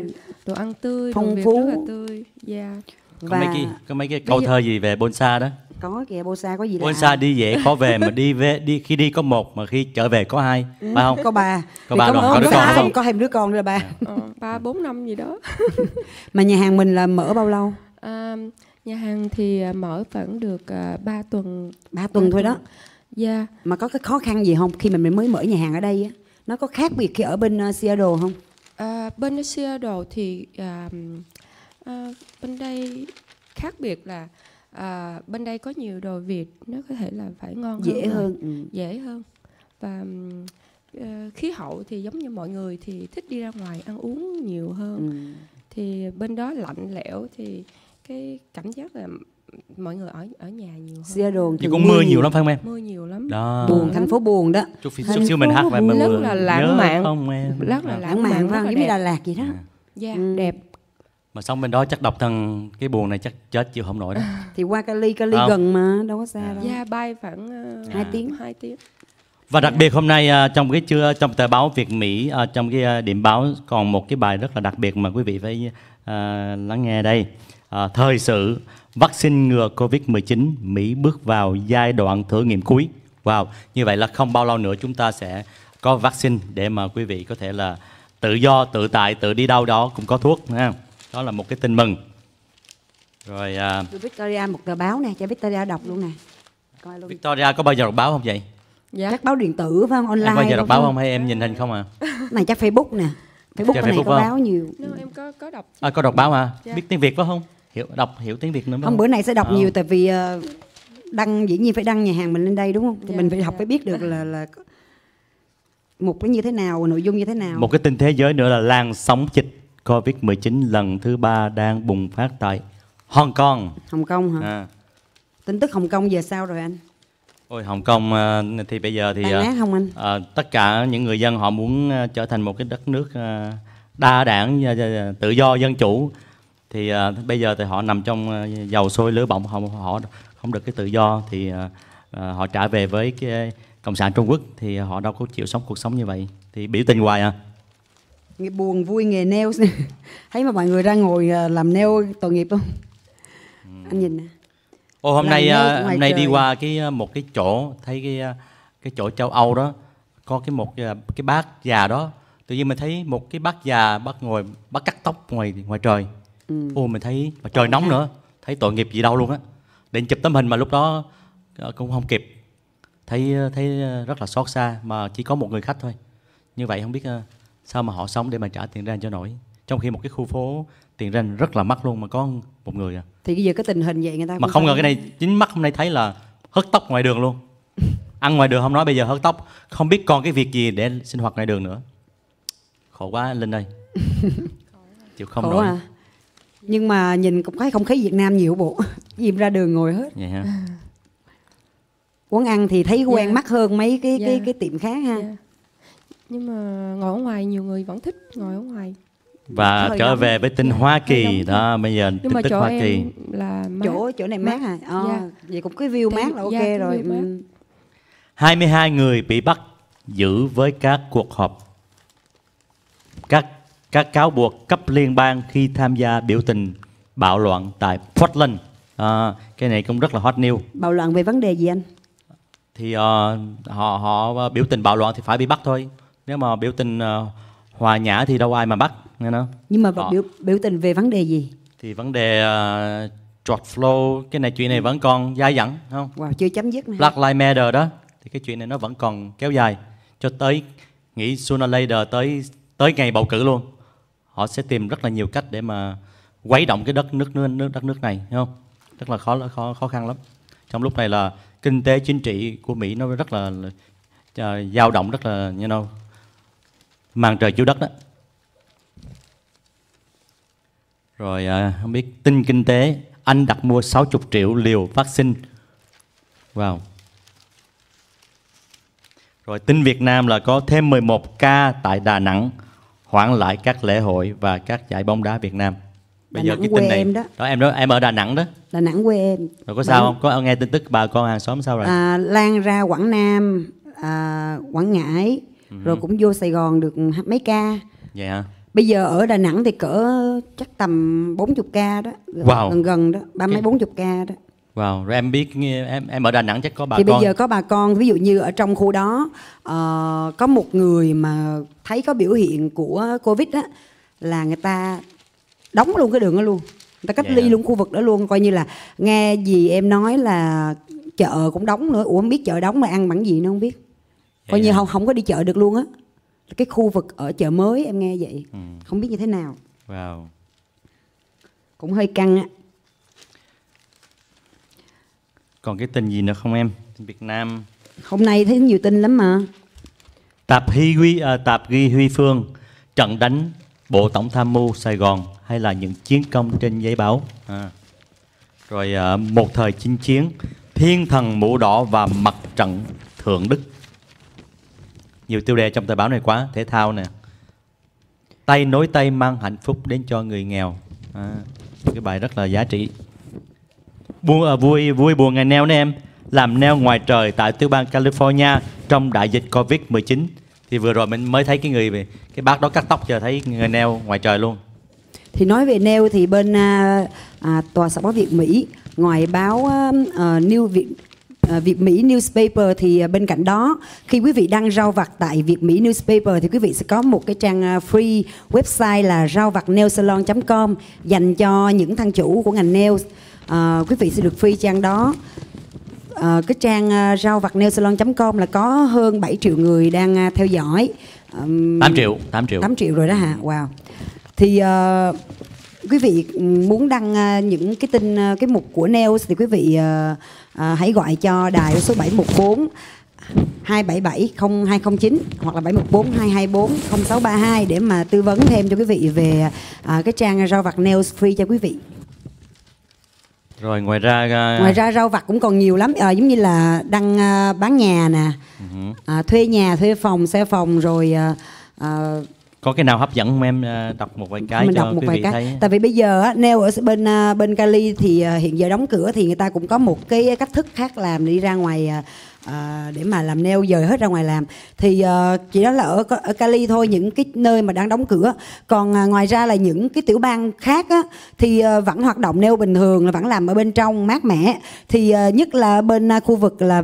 đồ ăn tươi Phong phú. rất là tươi yeah. Có và mấy cái có mấy cái câu giờ- thơ gì về Bonsa đó. Có kìa Bosa có gì lạ Bonsa đi dễ khó về mà đi về đi khi đi có một mà khi trở về có hai, phải không? có ba. Có ba có, rồi, có đứa con hai, không? có thêm đứa con nữa là ba ờ, ba bốn năm gì đó. Mà nhà hàng mình là mở bao lâu? À, nhà hàng thì à, mở khoảng được à, 3 tuần. Ba tuần thôi đó? yeah. mà có cái khó khăn gì không? Khi mà mình mới mở nhà hàng ở đây á nó có khác biệt khi ở bên uh, Seattle không? À, bên Seattle thì à, à, bên đây khác biệt là à, bên đây có nhiều đồ Việt nó có thể là phải ngon dễ hơn, hơn ừ. dễ hơn và ờ, khí hậu thì giống như mọi người thì thích đi ra ngoài ăn uống nhiều hơn Ừ. thì bên đó lạnh lẽo thì cái cảm giác là mọi người ở ở nhà nhiều hơn Seattle thường cũng mưa nhiều lắm phải không em? mưa nhiều lắm Đó. buồn thành phố buồn đó Chút, chút xíu mình phố hát lại mà rất mưa. là lãng mạn. Không em. rất là Đó. lãng mạn rất không là giống như Đà Lạt vậy đó yeah, Ừ. đẹp Mà sống bên đó chắc độc thân cái buồn này chắc chết chịu không nổi đó. thì qua Cali Cali Không. gần mà đâu có xa đâu yeah, bay khoảng uh, Hai tiếng. hai tiếng Và đặc biệt hôm nay à, trong cái chưa trong tờ báo Việt Mỹ à, trong cái à, điểm báo còn một cái bài rất là đặc biệt mà quý vị phải à, lắng nghe đây. À, thời sự vaccine ngừa Covid-19 Mỹ bước vào giai đoạn thử nghiệm cuối. Wow, như vậy là không bao lâu nữa chúng ta sẽ có vaccine để mà quý vị có thể là tự do, tự tại, tự đi đâu đó cũng có thuốc ha. Đó là một cái tin mừng. Rồi à, Tôi Victoria một tờ báo nè, cho Victoria đọc luôn nè. Coi luôn. Victoria có bao giờ đọc báo không vậy? Dạ. Chắc báo điện tử phải không? Online. em bao giờ đọc báo không hay em nhìn hình không à? Này chắc Facebook nè. Facebook bên này Facebook có không? báo nhiều. No, em có có đọc chứ. À, có đọc báo mà Dạ. biết tiếng Việt phải không? Hiểu đọc hiểu tiếng Việt nữa phải Không bữa nay sẽ đọc Ờ. nhiều tại vì ờ, đăng dĩ nhiên phải đăng nhà hàng mình lên đây đúng không? Thì Dạ, mình phải học dạ. phải biết được là là một cái như thế nào, nội dung như thế nào. Một cái tin thế giới nữa là làn sóng dịch Covid-19 lần thứ ba đang bùng phát tại Hong Kong. Hồng Kông hả? À. Tin tức Hồng Kông giờ sao rồi anh? Ôi Hồng Kông à, thì bây giờ thì à, nát không anh? à, tất cả những người dân họ muốn trở thành một cái đất nước đa đảng tự do dân chủ thì à, bây giờ thì họ nằm trong dầu sôi lửa bỏng họ họ không được cái tự do thì à, họ trả về với cái cộng sản Trung Quốc thì họ đâu có chịu sống cuộc sống như vậy thì biểu tình hoài à buồn vui nghề nail thấy mà mọi người ra ngồi ờ, làm nail tội nghiệp không? Anh nhìn nè. Ô, hôm Làm nay à, hôm nay đi qua cái à, một cái chỗ thấy cái à, cái chỗ châu Âu đó có cái một à, cái bác già đó. Tự nhiên mình thấy một cái bác già bác ngồi bác cắt tóc ngoài ngoài trời. Ừ. ô mình thấy mà trời nóng nữa thấy tội nghiệp gì đâu luôn á. Định chụp tấm hình mà lúc đó à, cũng không kịp. Thấy à, thấy à, rất là xót xa mà chỉ có một người khách thôi. Như vậy không biết à, sao mà họ sống để mà trả tiền rent cho nổi trong khi một cái khu phố tiền rent rất là mắc luôn mà có một người à Thì bây giờ cái tình hình vậy người ta mà không ngờ cái này chính mắt hôm nay thấy là hớt tóc ngoài đường luôn ăn ngoài đường không nói bây giờ hớt tóc không biết còn cái việc gì để sinh hoạt ngoài đường nữa khổ quá linh ơi chịu không Khổ nổi à. Nhưng mà nhìn cũng thấy không khí Việt Nam nhiều bộ. Dìm ra đường ngồi hết. vậy ha Quán ăn thì thấy quen Dạ. mắt hơn mấy cái cái Dạ. cái tiệm khác ha. Dạ. Nhưng mà ngồi ở ngoài nhiều người vẫn thích ngồi ở ngoài. và Hơi trở về với tin Dạ, Hoa Kỳ đó bây giờ Nhưng tin mà tức chỗ Hoa Kỳ em là mát. Chỗ chỗ này mát à? Ờ, Dạ. vậy cũng cái view mát là ok dạ, cái rồi. mát. Ừ. 22 người bị bắt giữ với các cuộc họp các các cáo buộc cấp liên bang khi tham gia biểu tình bạo loạn tại Portland à, cái này cũng rất là hot news Bạo loạn về vấn đề gì anh? thì ờ, họ họ biểu tình bạo loạn thì phải bị bắt thôi nếu mà biểu tình ờ, hòa nhã thì đâu ai mà bắt nghe nó Nhưng mà Họ- biểu biểu tình về vấn đề gì? thì vấn đề uh, Floyd cái này chuyện này vẫn còn dai dẳng không? Wow, chưa chấm dứt nữa. Black Lives Matter đó thì cái chuyện này nó vẫn còn kéo dài cho tới nghĩ sooner later tới tới ngày bầu cử luôn. Họ sẽ tìm rất là nhiều cách để mà quấy động cái đất nước nước, nước đất nước này hiểu không? Rất là khó khó khó khăn lắm. Trong lúc này là kinh tế chính trị của Mỹ nó rất là, là ờ, dao động rất là you know màn trời chiếu đất đó rồi à, không biết tin kinh tế anh đặt mua 60 triệu liều vaccine Wow. Rồi tin Việt Nam là có thêm 11 ca tại Đà Nẵng hoãn lại các lễ hội và các giải bóng đá Việt Nam. Đà Nẵng quê em đó. đó em đó em ở Đà Nẵng đó. Đà Nẵng quê em. Rồi có sao không? Có nghe tin tức bà con hàng xóm sao rồi? À, lan ra Quảng Nam, à, Quảng Ngãi, Ừ. rồi cũng vô Sài Gòn được mấy ca. Vậy hả? Bây giờ ở Đà Nẵng thì cỡ chắc tầm 40 ca đó. Wow. Gần gần đó, ba mấy 40 ca đó. Wow, rồi em biết em em ở Đà Nẵng chắc có bà thì con. bây giờ có bà con ví dụ như ở trong khu đó ờ, có một người mà thấy có biểu hiện của covid á là người ta đóng luôn cái đường đó luôn người ta cách Dạ. ly luôn khu vực đó luôn coi như là nghe gì em nói là chợ cũng đóng nữa ủa không biết chợ đóng mà ăn bằng gì nữa không biết coi Vậy như hả? không không có đi chợ được luôn á cái khu vực ở chợ mới em nghe vậy Ừ. không biết như thế nào Wow. cũng hơi căng á Còn cái tin gì nữa không em? Tin Việt Nam hôm nay thấy nhiều tin lắm mà Tạp Hy Huy à, tạp ghi Huy Phương trận đánh Bộ Tổng tham mưu Sài Gòn hay là những chiến công trên giấy báo. À. Rồi à, một thời chinh chiến Thiên thần mũ đỏ và mặt trận Thượng Đức. Nhiều tiêu đề trong tờ báo này quá, thể thao nè. Tay nối tay mang hạnh phúc đến cho người nghèo. À, cái bài rất là giá trị. Buồn, à, vui vui buồn ngày neo nè em. làm neo ngoài trời tại tiểu bang California trong đại dịch Covid-19 thì vừa rồi mình mới thấy cái người về cái bác đó cắt tóc giờ thấy người neo ngoài trời luôn thì nói về neo thì bên à, à, tòa soạn báo Việt Mỹ ngoài báo à, New Việt à, Việt Mỹ newspaper thì à, bên cạnh đó khi quý vị đăng rau vặt tại Việt Mỹ newspaper thì quý vị sẽ có một cái trang à, free website là rau vặt nailsalon.com dành cho những thân chủ của ngành nail à, quý vị sẽ được free trang đó Ờ, cái trang uh, rau vặt nailsalon.com là có hơn 7 triệu người đang à, theo dõi Ừm, 8 triệu 8 triệu 8 triệu rồi đó hả? Wow. Thì ờ, quý vị muốn đăng ờ, những cái tin ờ, cái mục của Nails thì quý vị ờ, ờ, hãy gọi cho đài số 714 277 0209 hoặc là 714 224 0632 để mà tư vấn thêm cho quý vị về à, cái trang rau vặt Nails free cho quý vị. rồi ngoài ra à, Ngoài ra rau vặt cũng còn nhiều lắm, Ờ, giống như là đăng à, bán nhà nè, à, thuê nhà, thuê phòng, xe phòng rồi à, à, có cái nào hấp dẫn không em à, đọc một vài cái mình cho đọc một quý vài vị cái. thấy Tại vì bây giờ á, nail ở bên à, bên Cali thì à, hiện giờ đóng cửa thì người ta cũng có một cái cách thức khác làm đi ra ngoài à, à, để mà làm nail dời hết ra ngoài làm. Thì à, chỉ đó là ở ở Cali thôi những cái nơi mà đang đóng cửa. Còn à, ngoài ra là những cái tiểu bang khác á thì à, vẫn hoạt động nail bình thường là vẫn làm ở bên trong mát mẻ. Thì à, nhất là bên à, khu vực là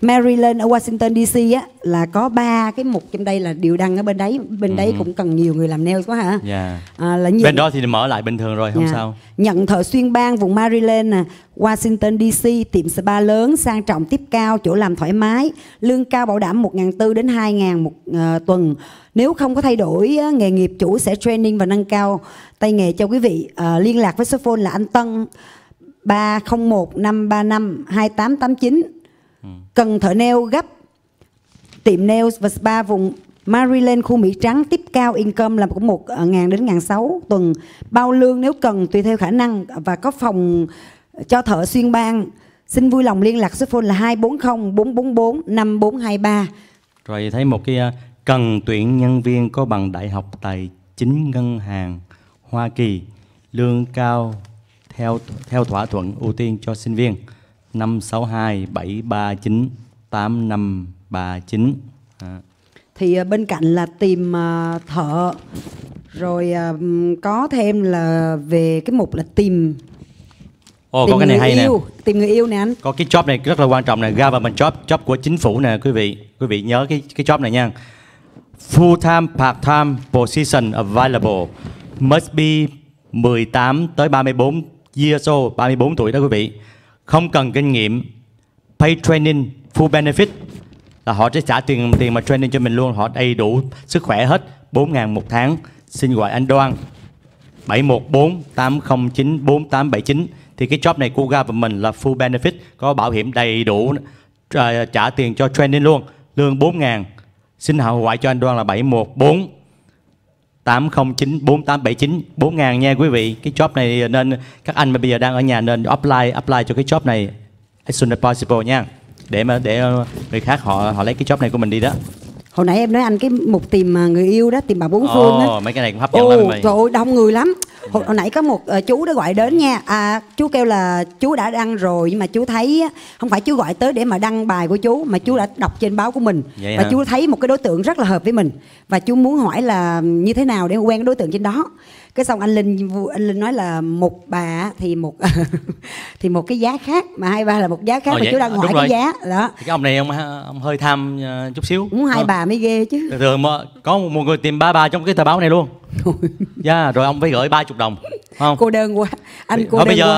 Maryland ở Washington DC á là có ba cái mục trong đây là đều đăng ở bên đấy bên đấy cũng cần nhiều người làm nail quá hả? Dạ. À, là nhiều, bên đó thì mở lại bình thường rồi không Dạ. sao Nhận thợ xuyên bang vùng Maryland nè, Washington DC, tiệm spa lớn, sang trọng tiếp cao, chỗ làm thoải mái, lương cao bảo đảm 1.400 đến 2.000 một ờ, tuần. Nếu không có thay đổi á, nghề nghiệp chủ sẽ training và nâng cao tay nghề cho quý vị. Ờ, liên lạc với số phone là anh Tân 301 535 2889. Cần thợ nail gấp. Tiệm nail và spa vùng Maryland, khu Mỹ Trắng tiếp cao income là cũng một ờ, ngàn đến ngàn sáu tuần. Bao lương nếu cần tùy theo khả năng và có phòng cho thợ xuyên bang xin vui lòng liên lạc số phone là 240 444 5423 rồi thấy một cái ờ, cần tuyển nhân viên có bằng đại học tài chính ngân hàng Hoa Kỳ. Lương cao theo theo thỏa thuận ưu tiên cho sinh viên. 562 739 8539 à. thì ờ, bên cạnh là tìm ờ, thợ rồi ừm, có thêm là về cái mục là tìm Ồ, tìm có cái này hay nè yêu tìm người yêu nè anh Có cái job này rất là quan trọng nè, government job, job của chính phủ nè quý vị. Quý vị nhớ cái cái job này nha. Full time part time position available must be 18 tới 34 years old, 34 tuổi đó quý vị. Không cần kinh nghiệm, pay training, full benefit là họ sẽ trả tiền tiền mà training cho mình luôn, họ đầy đủ sức khỏe hết, 4 ngàn một tháng. Xin gọi anh Đoan 714 809 4879 thì cái job này của mình là full benefit có bảo hiểm đầy đủ trả, trả tiền cho training luôn. Lương 4 ngàn. Xin hậu gọi cho anh Đoan là 714 809 4879 4 ngàn nha quý vị. Cái job này nên các anh mà bây giờ đang ở nhà nên apply apply cho cái job này as soon as possible nha. Để mà, để ờ, người khác họ họ lấy cái job này của mình đi đó hồi nãy em nói anh cái mục tìm ờ, người yêu đó tìm bà bốn phương á. Ồ, mấy cái này cũng hấp dẫn lắm Ồ, mày trời ơi đông người lắm. Hồi, hồi nãy có một ờ, chú đó gọi đến nha. À, chú kêu là chú đã đăng rồi nhưng mà chú thấy không phải chú gọi tới để mà đăng bài của chú mà chú đã đọc trên báo của mình. Vậy và hả? chú thấy một cái đối tượng rất là hợp với mình. Và chú muốn hỏi là như thế nào để quen cái đối tượng trên đó cái xong anh linh anh linh nói là một bà thì một thì một cái giá khác mà hai ba là một giá khác Ồ, và vậy- chú đang đúng hỏi cái giá đó. Thì cái ông này ông ông hơi tham ờ, chút xíu. Muốn hai Ờ. bà mới ghê chứ. Thường mà có một người tìm ba bà trong cái tờ báo này luôn. Dạ rồi ông phải gửi ba chục đồng không. Cô đơn quá. Anh cô Thôi đơn bây giờ quá.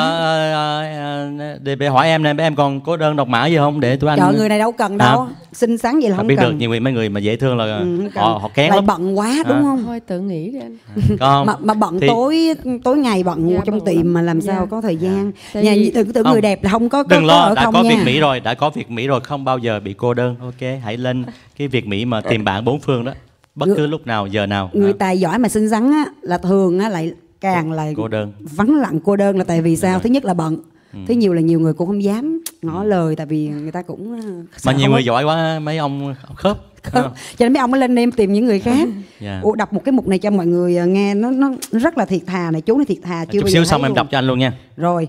ờ, để hỏi em nè em còn có đơn độc mã gì không? Để tụi anh Trời người này đâu cần đâu. Hả? xinh xắn vậy là Không không biết được cần. nhiều người mấy người mà dễ thương là Ừ, họ họ kén lại lắm. bận quá đúng Hả? không? Thôi tự nghĩ đi anh. Có không? Mà mà bận Thì- tối tối ngày bận Dạ, trong bận tiệm lắm. mà làm Dạ. sao có thời gian. Tại nhà vì- tưởng người đẹp là không có có, đừng có lo ở đã không có nha. Việc mỹ rồi đã có việc mỹ rồi không bao giờ bị cô đơn. Ok hãy lên cái việc mỹ mà tìm bạn bốn phương đó. Bất cứ lúc nào giờ nào. người tài giỏi mà xinh xắn á là thường á lại càng là cô đơn vắng lặng cô đơn là tại vì sao thứ nhất là bận Ừ. thứ nhiều là nhiều người cũng không dám ngỏ lời tại vì người ta cũng ờ, mà nhiều người giỏi quá mấy ông khớp Không. cho nên mấy ông mới lên em tìm những người khác Dạ. Ủa, đọc một cái mục này cho mọi người ờ, nghe nó nó rất là thiệt thà này chú nó thiệt thà chưa chút xíu xong thấy em luôn. đọc cho anh luôn nha Rồi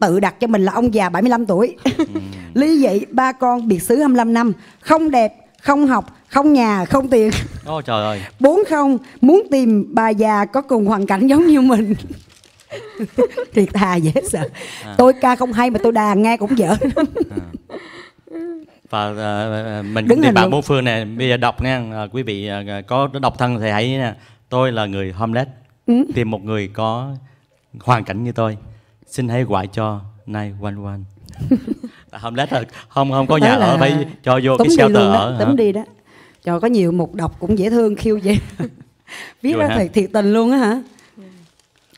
tự đặt cho mình là ông già 75 tuổi. Ly dị ba con biệt xứ 25 năm, không đẹp, không học, không nhà, không tiền. Ôi trời ơi. Bốn không muốn tìm bà già có cùng hoàn cảnh giống như mình. Thiệt thà dễ sợ. Tôi ca không hay mà tôi đàn nghe cũng dở. và ờ, mình Đứng bạn luôn. bốn phương này bây giờ đọc nha Ờ, quý vị ờ, có độc thân thì hãy nha tôi là người homeless Ừ. tìm một người có hoàn cảnh như tôi xin hãy gọi cho 911 Tại homeless là không không có nhà là ở phải cho vô cái shelter ở tấm đi đó. Trời có nhiều mục đọc cũng dễ thương khiêu vậy. Viết Vui ra ha. thiệt, thiệt tình luôn á hả?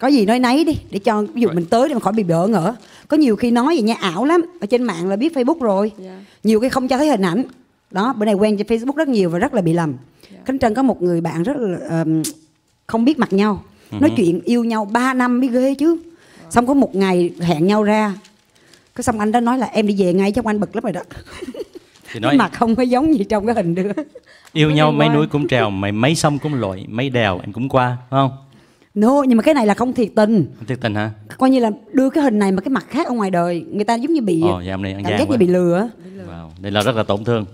Có gì nói nấy đi để cho ví dụ mình tới để mà khỏi bị bỡ ngỡ. Có nhiều khi nói vậy nha ảo lắm. Ở trên mạng là biết Facebook rồi. Dạ. Nhiều khi không cho thấy hình ảnh. Đó, bữa nay quen trên Facebook rất nhiều và rất là bị lầm. Khánh Trân có một người bạn rất là ờm, không biết mặt nhau. Nói chuyện yêu nhau 3 năm mới ghê chứ. Xong có một ngày hẹn nhau ra. Cái xong anh đó nói là em đi về ngay chứ anh bực lắm rồi đó. thì Nói... Mặt không có giống gì trong cái hình đưa. yêu nhau mấy núi cũng trèo mày mấy sông cũng lội mấy đèo em cũng qua phải không No, nhưng mà cái này là không thiệt tình. Không thiệt tình hả Coi như là đưa cái hình này mà cái mặt khác ở ngoài đời. Người ta giống như bị ồ dạ ăn cảm giác như bị lừa. Wow, đây là rất là tổn thương.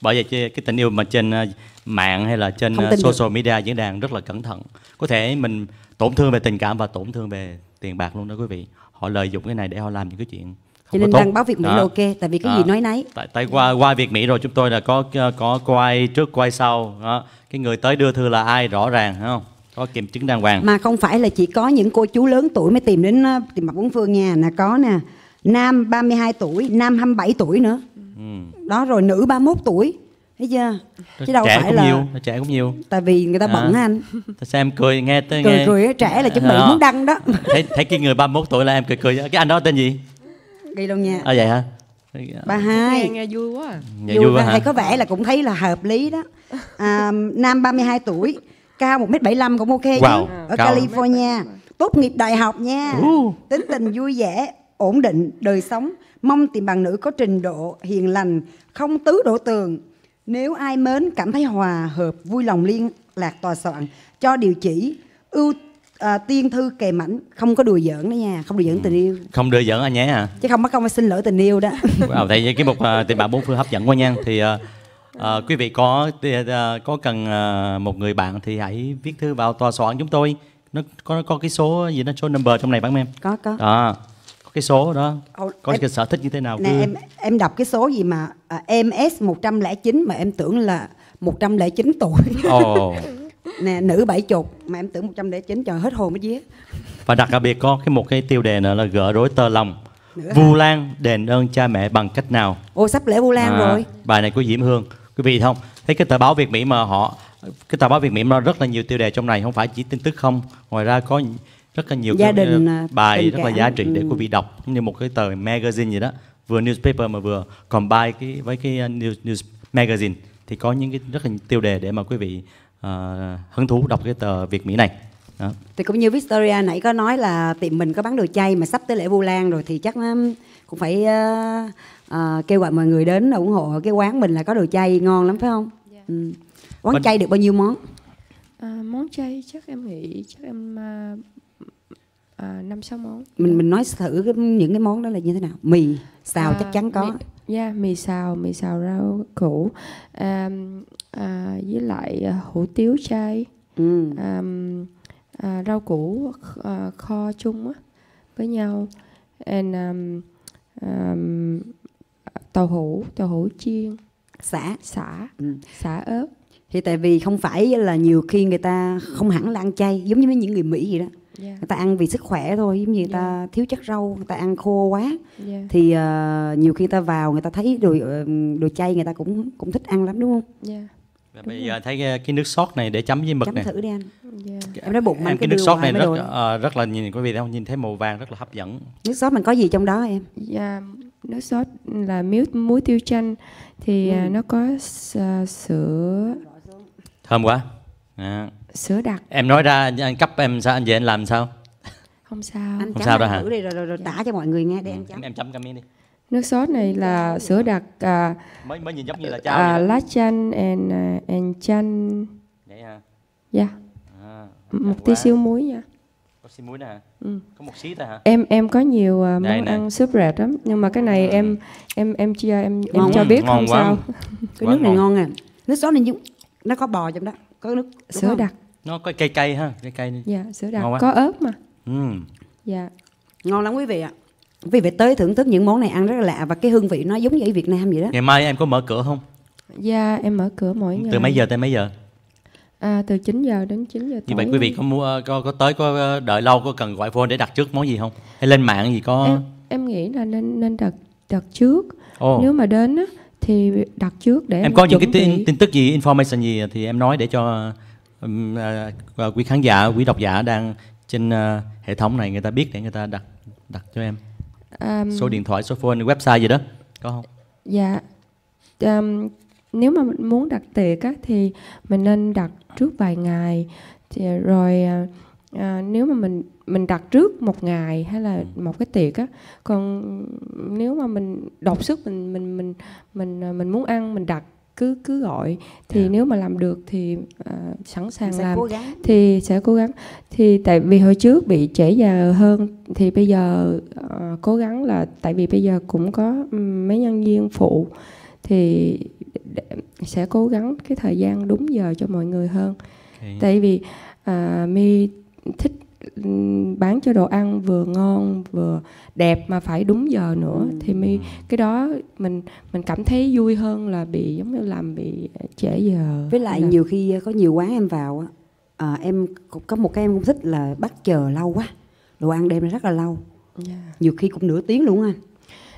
Bởi vậy cái tình yêu mà trên ờ, mạng hay là trên ờ, tin được. social media diễn đàn rất là cẩn thận. Có thể mình tổn thương về tình cảm và tổn thương về tiền bạc luôn đó quý vị. Họ lợi dụng cái này để họ làm những cái chuyện Cho nên đăng báo Việt Mỹ Đó. là ok. Tại vì cái Đó. gì nói nấy. Tại, tại qua qua Việt Mỹ rồi chúng tôi là có có quay trước quay sau. Đó. Cái người tới đưa thư là ai rõ ràng phải không? Có kiểm chứng đàng hoàng. Mà không phải là chỉ có những cô chú lớn tuổi mới tìm đến ờ, tìm mặt bốn phương nha. Nè có nè. Nam 32 tuổi, nam 27 tuổi nữa. Ừ. Đó rồi nữ 31 tuổi. Thấy chưa? Chứ đâu trẻ phải cũng là nhiều, trẻ cũng nhiều. tại vì người ta bận À. á anh. Ta xem cười nghe tới Cười nghe. cười trẻ là chuẩn bị Đó. muốn đăng đó. thấy thấy cái người 31 tuổi là em cười cười. Cái anh đó tên gì? Ghi luôn nha. À vậy hả? 32. nghe nghe vui quá à. Dạ, Dù vui quá hả? có vẻ là cũng thấy là hợp lý đó. À, nam 32 tuổi, cao 1m75 cũng ok Wow, chứ. Ở cao. California, tốt nghiệp đại học nha. Uh. Tính tình vui vẻ, ổn định, đời sống, mong tìm bằng nữ có trình độ, hiền lành, không tứ đổ tường. Nếu ai mến cảm thấy hòa hợp, vui lòng liên lạc tòa soạn cho điều chỉ ưu à, tiên thư kèm ảnh không có đùa giỡn đó nha không đùa giỡn tình yêu. Không đưa dẫn anh nhé hả chứ không mất công phải xin lỗi tình yêu đó. Wow, thấy cái mục uh, tiền bạc bốn phương hấp dẫn quá nha. Thì uh, uh, quý vị có uh, có cần uh, một người bạn thì hãy viết thư vào tòa soạn chúng tôi. Nó có có cái số gì đó số number trong này bán em? Có có. Đó có cái số đó. Ồ, có em- cái sở thích như thế nào nè cứ- em em đọc cái số gì mà à, MS 109 mà em tưởng là 109 tuổi. Ồ. nè nữ bảy chục mà em tưởng 109 trời hết hồn mất vía và đặc biệt có cái một cái tiêu đề nữa là gỡ rối tơ lòng. Nữa Vu Lan đền ơn cha mẹ bằng cách nào? Ô sắp lễ vu lan À, rồi. bài này của Diễm Hương. Quý vị không? Thấy cái tờ báo Việt Mỹ mà họ cái tờ báo Việt Mỹ nó rất là nhiều tiêu đề trong này không phải chỉ tin tức không. Ngoài ra có rất là nhiều Gia cái, đình, ờ, à, bài rất là cảm, giá trị để ừ. quý vị đọc. Giống như một cái tờ magazine gì đó. Vừa newspaper mà vừa combine cái với cái uh, news, news magazine. Thì có những cái rất là tiêu đề để mà quý vị ờ, hứng thú đọc cái tờ Việt Mỹ này. Đó. thì cũng như Victoria nãy có nói là tiệm mình có bán đồ chay mà sắp tới lễ vu lan rồi thì chắc cũng phải ờ, ờ, kêu gọi mọi người đến ủng hộ cái quán mình là có đồ chay ngon lắm phải không? Ừ. quán Bên- chay được bao nhiêu món? À, món chay chắc em nghĩ chắc em à, năm sáu món. mình mình nói thử cái, những cái món đó là như thế nào? Mì xào À, chắc chắn có. mì, dạ mì xào mì xào rau củ. À, à, với lại à, hủ tiếu chay. Ừ. à, à, rau củ à, kho chung á với nhau. And um, um, tàu hũ tàu hũ chiên. Xả. Xả. Ừ. xả ớt. Thì tại vì không phải là nhiều khi người ta không hẳn là ăn chay giống như mấy những người mỹ vậy đó. Dạ. Người ta ăn vì sức khỏe thôi giống như người ta thiếu chất rau người ta ăn khô quá. Dạ. Thì ờ, nhiều khi người ta vào người ta thấy đồ đồ chay người ta cũng cũng thích ăn lắm đúng không? Dạ Và bây giờ thấy cái, cái nước sốt này để chấm với mực chấm này thử đi anh. Dạ. Em nói bụng em anh cái nước sốt này rất đó. ờ, rất là nhìn quý vị thấy không? Nhìn thấy màu vàng rất là hấp dẫn. Nước sốt mình có gì trong đó em? Dạ, nước sốt là muối muối tiêu chanh. Thì Ừ. à, nó có s- sữa. Thơm quá. À. sữa đặc. Em nói ra anh cấp em sao anh về anh làm sao? Không sao. Anh Không chấm sao đâu ăn hả? thử đi rồi, rồi, rồi tả cho mọi người nghe để anh chấm. Em, em chấm cam đi nước sốt này là sữa đặc à, mới mới nhìn giống như là cháo à, lá chanh and à, and chanh vậy hả dạ à, một tí xíu muối nha Có xí muối nè hả? Ừ. Có một xí thôi hả? em em có nhiều uh, Đây món nè. ăn súp rệt lắm nhưng mà cái này em em em chia em em Ngon cho biết Ngon không quá. sao cái Quá nước này ngon. ngon à nước sốt này như- nó có bò trong đó có nước đúng sữa không? đặc Nó có cay cay ha, cay cay. dạ sữa đặc Ngon quá. có ớt mà Ừ. dạ ngon lắm quý vị ạ quý vị tới thưởng thức những món này ăn rất là lạ và cái hương vị nó giống như ở Việt Nam vậy đó Ngày mai em có mở cửa không? dạ em mở cửa mỗi ngày Từ mấy giờ tới mấy giờ? à, từ 9 giờ đến 9 giờ Như tối vậy quý vị có mua có có tới có đợi lâu có cần gọi phone để đặt trước món gì không? Hay lên mạng gì có? em em nghĩ là nên nên đặt đặt trước Ồ. nếu mà đến á, thì đặt trước để em có những cái tin, tin tức gì, information gì thì em nói để cho um, à, quý khán giả, quý độc giả đang trên à, hệ thống này người ta biết để người ta đặt đặt cho em À, số điện thoại, số phone, website gì đó có không? Dạ. Ừm, nếu mà mình muốn đặt tiệc á, thì mình nên đặt trước vài ngày. Thì rồi à, nếu mà mình mình đặt trước một ngày hay là một cái tiệc á, còn nếu mà mình đột sức mình mình mình mình à, mình muốn ăn mình đặt cứ cứ gọi. Thì Dạ. nếu mà làm được thì à, sẵn sàng sẽ làm. cố gắng. Thì sẽ cố gắng. Thì tại vì hồi trước bị trễ giờ hơn thì bây giờ ờ, cố gắng là tại vì bây giờ cũng có mấy nhân viên phụ. Thì sẽ cố gắng cái thời gian đúng giờ cho mọi người hơn. Ok. tại vì à, mi thích bán cho đồ ăn vừa ngon vừa đẹp mà phải đúng giờ nữa. Thì mi cái đó mình mình cảm thấy vui hơn là bị giống như làm bị trễ giờ. Với lại Là- nhiều khi có nhiều quán em vào á à, em cũng có một cái em cũng thích là bắt chờ lâu quá đồ ăn đem ra rất là lâu. Dạ. nhiều khi cũng nửa tiếng luôn anh.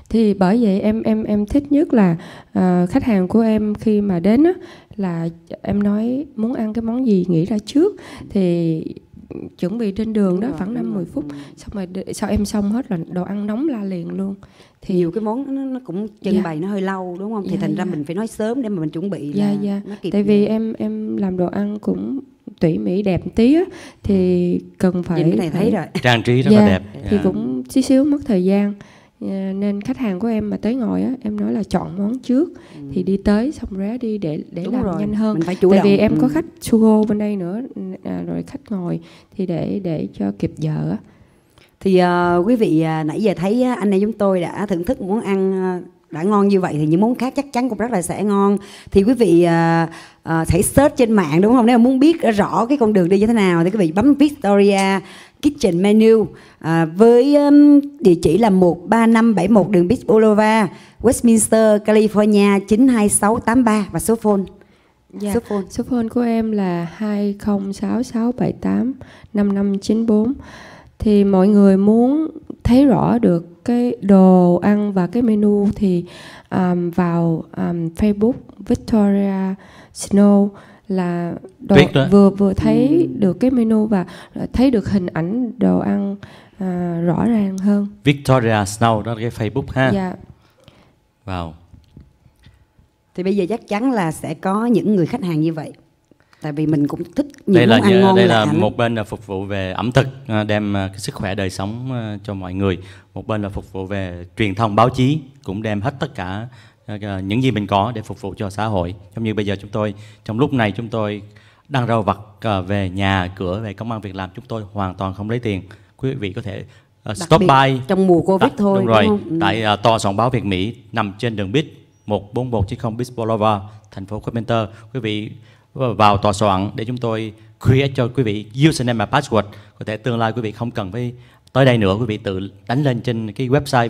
Thì bởi vậy em em em thích nhất là ờ, khách hàng của em khi mà đến á là em nói muốn ăn cái món gì nghĩ ra trước. Thì chuẩn bị trên đường Đúng đó rồi, khoảng đúng 5 rồi. 10 phút xong rồi sau em xong hết là đồ ăn nóng la liền luôn thì nhiều cái món nó, nó cũng trưng Dạ. bày nó hơi lâu đúng không thì Dạ, thành ra dạ. mình phải nói sớm để mà mình chuẩn bị Dạ, là dạ. nó kịp tại vì em em làm đồ ăn cũng tỉ mỉ đẹp tí á thì cần phải nhìn cái này thấy phải- rồi Trang trí rất Dạ, là đẹp. thì Dạ. cũng xíu xíu mất thời gian nên khách hàng của em mà tới ngồi á em nói là chọn món trước thì đi tới xong ré đi để để Đúng làm rồi, nhanh hơn. mình phải chủ tại động. vì em có Ừ. khách sugo bên đây nữa à, rồi khách ngồi thì để để cho kịp giờ á. Thì ờ, quý vị ờ, nãy giờ thấy á, anh em chúng tôi đã thưởng thức món ăn ờ, đã ngon như vậy thì những món khác chắc chắn cũng rất là sẽ ngon. Thì quý vị ờ, ờ, hãy search trên mạng đúng không? Nếu mà muốn biết rõ cái con đường đi như thế nào thì quý vị bấm Victoria Kitchen Menu à, với um, địa chỉ là 13571 đường Beach Boulevard Westminster California 92683 và số phone Dạ. số phone Số phone của em là 2066785594. Thì mọi người muốn thấy rõ được cái đồ ăn và cái menu thì um, vào um, Facebook Victoria Snow là đồ, Tuyệt đó. vừa vừa thấy được cái menu và thấy được hình ảnh đồ ăn à, rõ ràng hơn. Victoria Snow đó là cái Facebook ha. Dạ. Wow. thì bây giờ chắc chắn là sẽ có những người khách hàng như vậy tại vì mình cũng thích những đây là món ăn như- ngon đây là lắm. một bên là phục vụ về ẩm thực à, đem à, cái sức khỏe đời sống à, cho mọi người một bên là phục vụ về truyền thông báo chí cũng đem hết tất cả những gì mình có để phục vụ cho xã hội. Giống như bây giờ chúng tôi trong lúc này chúng tôi đang rau vặt à, về nhà cửa về công ăn việc làm chúng tôi hoàn toàn không lấy tiền. Quý vị có thể à, Đặc stop by. trong mùa Covid Tại- thôi đúng rồi không? Ừ. tại uh, tòa soạn báo Việt Mỹ nằm trên đường Beach 14190 Beach Boulevard thành phố Westminster quý vị vào tòa soạn để chúng tôi create cho quý vị username và password. Có thể tương lai quý vị không cần phải tới đây nữa. Quý vị tự đánh lên trên cái website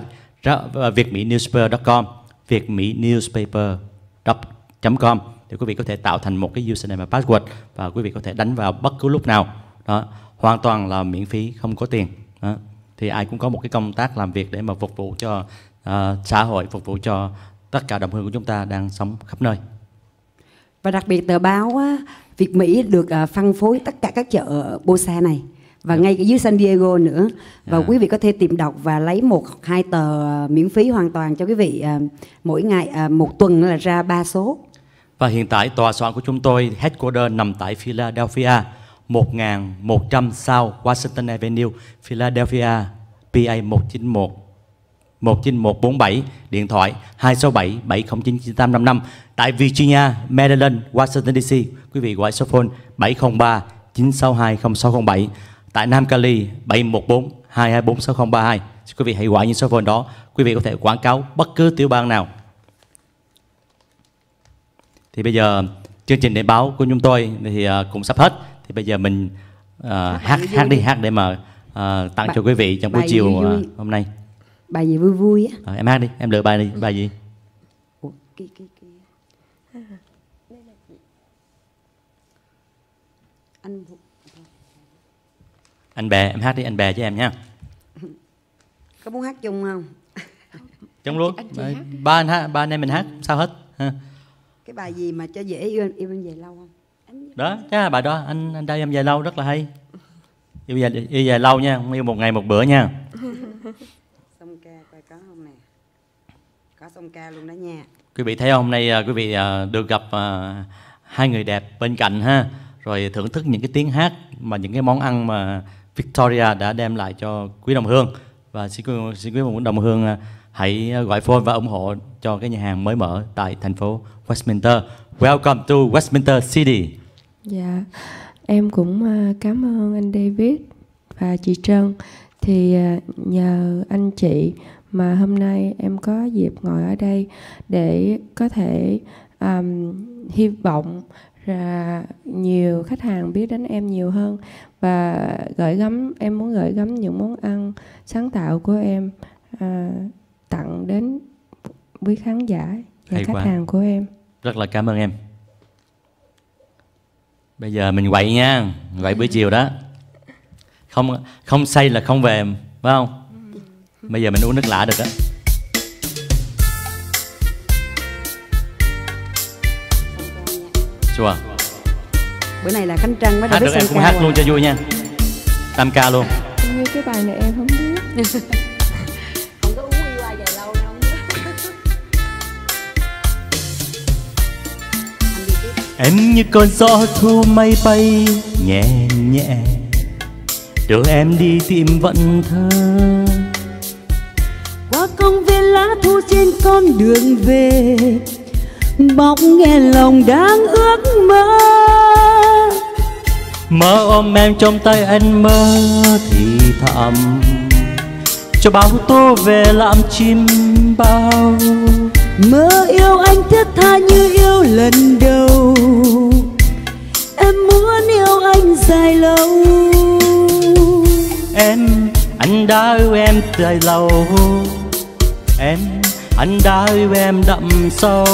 Việt Mỹ Newspaper com. Vietminewspaper.com quý vị có thể tạo thành một cái username và password và quý vị có thể đánh vào bất cứ lúc nào. Đó hoàn toàn là miễn phí không có tiền. Đó. thì ai cũng có một cái công tác làm việc để mà phục vụ cho uh, xã hội phục vụ cho tất cả đồng hương của chúng ta đang sống khắp nơi. Và đặc biệt tờ báo á, Việt Mỹ được ờ, phân phối tất cả các chợ Bosa này và ngay dưới San Diego nữa và Dạ. quý vị có thể tìm đọc và lấy một hai tờ à, miễn phí hoàn toàn cho quý vị à, mỗi ngày à, một tuần là ra ba số Và hiện tại tòa soạn của chúng tôi headquarter nằm tại Philadelphia, 1100 South Washington Avenue, Philadelphia, PA 191 19147, điện thoại 267 709 9855. Tại Virginia, Maryland, Washington DC, quý vị gọi số phone 703 962 0607. Tại Nam Cali 714 224 6032. Quý vị hãy gọi những số phone đó. Quý vị có thể quảng cáo bất cứ tiểu bang nào. Thì bây giờ chương trình đêm báo của chúng tôi thì uh, cũng sắp hết. Thì bây giờ mình uh, hát hát đi hát để mà uh, tặng cho quý vị trong buổi chiều gì vui? uh, hôm nay. bài gì vui vui á Ờ, em hát đi, em lựa bài đi, bài gì? Ủa, cái, cái, cái. anh Vũ- Anh bè, em hát đi, anh bè cho em nha. có muốn hát chung không Trong luôn. Ba anh hát, ba anh em mình hát, sao hết. Ha. cái bài gì mà cho dễ yêu yêu em về lâu không anh Đó, chắc là bài đó anh anh đây em dài lâu rất là hay. Yêu dài, yêu dài lâu nha, không yêu một ngày một bữa nha. song ca coi có không nè có song ca luôn đó nha Quý vị thấy không, hôm nay à, quý vị à, được gặp à, hai người đẹp bên cạnh ha. Rồi thưởng thức những cái tiếng hát mà những cái món ăn mà Victoria đã đem lại cho quý đồng hương. Và xin quý, xin quý đồng hương à, hãy gọi phone và ủng hộ cho cái nhà hàng mới mở tại thành phố Westminster. Welcome to Westminster City. Dạ, em cũng à, cảm ơn anh David và chị Trân. Thì à, nhờ anh chị mà hôm nay em có dịp ngồi ở đây để có thể um, hy vọng là nhiều khách hàng biết đến em nhiều hơn và gửi gắm em muốn gửi gắm những món ăn sáng tạo của em à, tặng đến quý khán giả và Hay khách quá. hàng của em. Rất là cảm ơn em. Bây giờ mình quậy nha, quậy buổi chiều đó. Không không say là không về, phải không? Bây giờ mình uống nước lã được á. Chùa. bữa này là khánh trân bắt Hát được em cũng hát rồi. luôn cho vui nha. Tam ca luôn. Như cái bài này em không biết. không có uống dài lâu đâu Em như con gió thu mây bay nhẹ nhẹ Đưa em đi tìm vận thơ qua công viên lá thu trên con đường về bỗng nghe lòng đang ước mơ. Mơ ôm em trong tay anh mơ thì thầm. Cho bao tố về làm chim bao. Mơ yêu anh thiết tha như yêu lần đầu. Em muốn yêu anh dài lâu. Em, anh đã yêu em từ lâu. Em, anh đã yêu em đậm sâu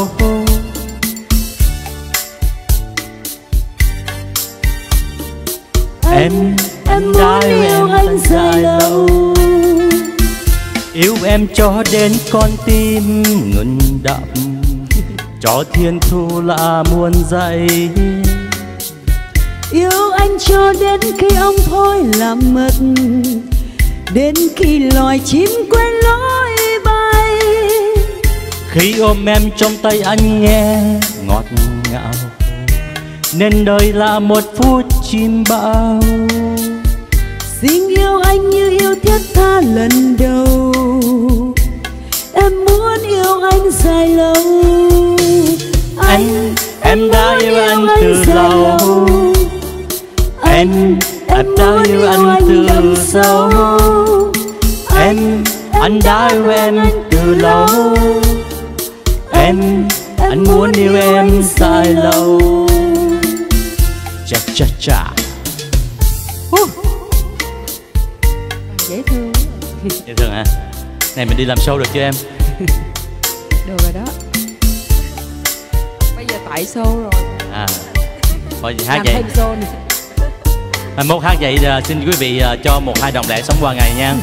Em, em đã muốn yêu anh dài lâu. Yêu em cho đến con tim ngừng đậm. Cho thiên thu là muôn dạy yêu anh cho đến khi ông thôi làm mất đến khi loài chim quên lối bay. Khi ôm em trong tay anh nghe ngọt ngào. Nên đời là một phút chim bao. Xin yêu anh như yêu thiết tha lần đầu. Em muốn yêu anh dài lâu. Anh, em đã yêu anh từ dài lâu. Em, em đã yêu anh từ sâu. Em, anh đã yêu em từ lâu. Em, anh muốn yêu em dài lâu. Cha cha cha Dễ thương. Dễ thương hả? Này mình đi làm show được chưa em? Được rồi đó. Bây giờ tại show rồi. À, thôi hát làm vậy thêm show nè Mai mốt hát vậy à, xin quý vị à, cho một hai đồng lẻ sống qua ngày nha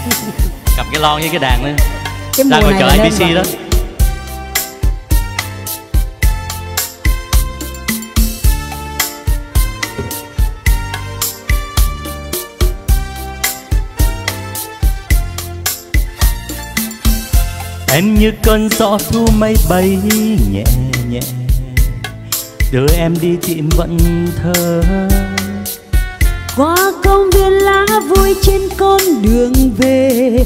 Cầm cái lon với cái đàn nữa Ra ngồi này nên ABC đó Em như cơn gió thu mây bay nhẹ nhẹ. Đưa em đi tìm vận thơ. Qua công viên lá vui trên con đường về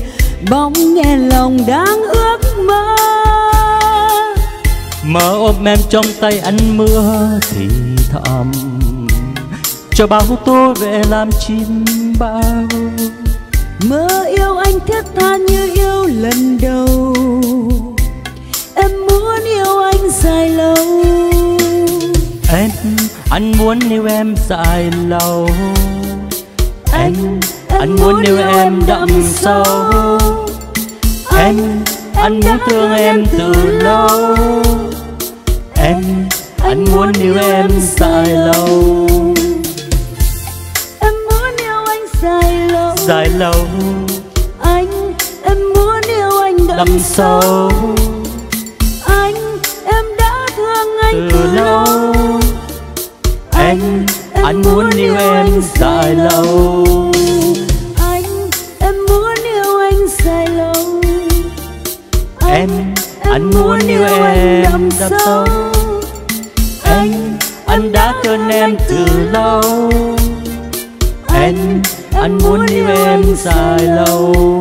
bỗng nghe lòng đang ước mơ. Mơ ôm em trong tay anh mưa thì thầm. Cho bao tố về làm chim bao mơ yêu anh thiết tha như yêu lần đầu. Em muốn yêu anh dài lâu. Em, anh muốn yêu em dài lâu. Em, anh muốn yêu em đậm sâu. Em, anh muốn thương em từ lâu. Em, anh muốn yêu em dài lâu. Dài lâu. Anh em muốn yêu anh đậm, đậm sâu anh em đã thương anh từ lâu. anh anh muốn yêu em dài lâu. anh em muốn yêu anh dài lâu. Em anh muốn yêu em đậm sâu anh anh đã thương em từ lâu. anh anh muốn yêu em dài lâu.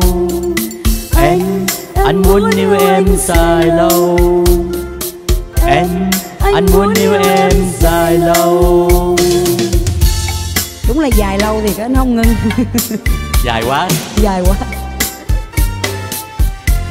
Anh anh muốn yêu em dài lâu. anh anh muốn yêu em dài lâu. đúng là dài lâu thì nó không ngưng. Dài quá. Dài quá.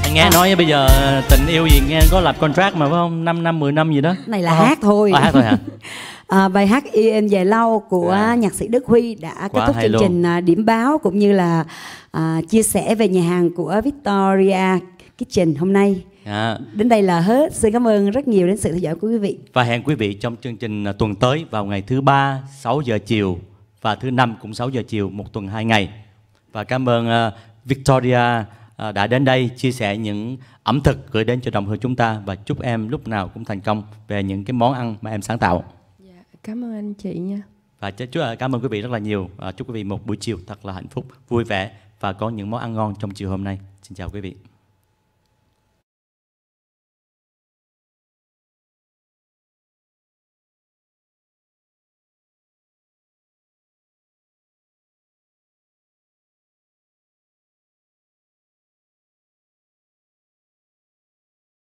Anh nghe nói bây giờ tình yêu gì nghe có lập contract mà phải không? 5 năm 10 năm gì đó. Này là không? hát thôi. À, hát thôi hả À, bài hát yêu em dài lâu của À. nhạc sĩ Đức Huy đã kết Quá thúc hay chương luôn. trình à, điểm báo cũng như là à, chia sẻ về nhà hàng của Victoria Kitchen hôm nay. à, Đến đây là hết. Xin cảm ơn rất nhiều đến sự theo dõi của quý vị. Và hẹn quý vị trong chương trình à, tuần tới vào ngày thứ ba 6 giờ chiều và thứ năm cũng 6 giờ chiều một tuần hai ngày. Và cảm ơn à, Victoria à, đã đến đây chia sẻ những ẩm thực gửi đến cho đồng hương chúng ta và chúc em lúc nào cũng thành công về những cái món ăn mà em sáng tạo. Cảm ơn anh chị nha. Và ch- chúc cảm ơn quý vị rất là nhiều. Chúc quý vị một buổi chiều thật là hạnh phúc, vui vẻ và có những món ăn ngon trong chiều hôm nay. Xin chào quý vị.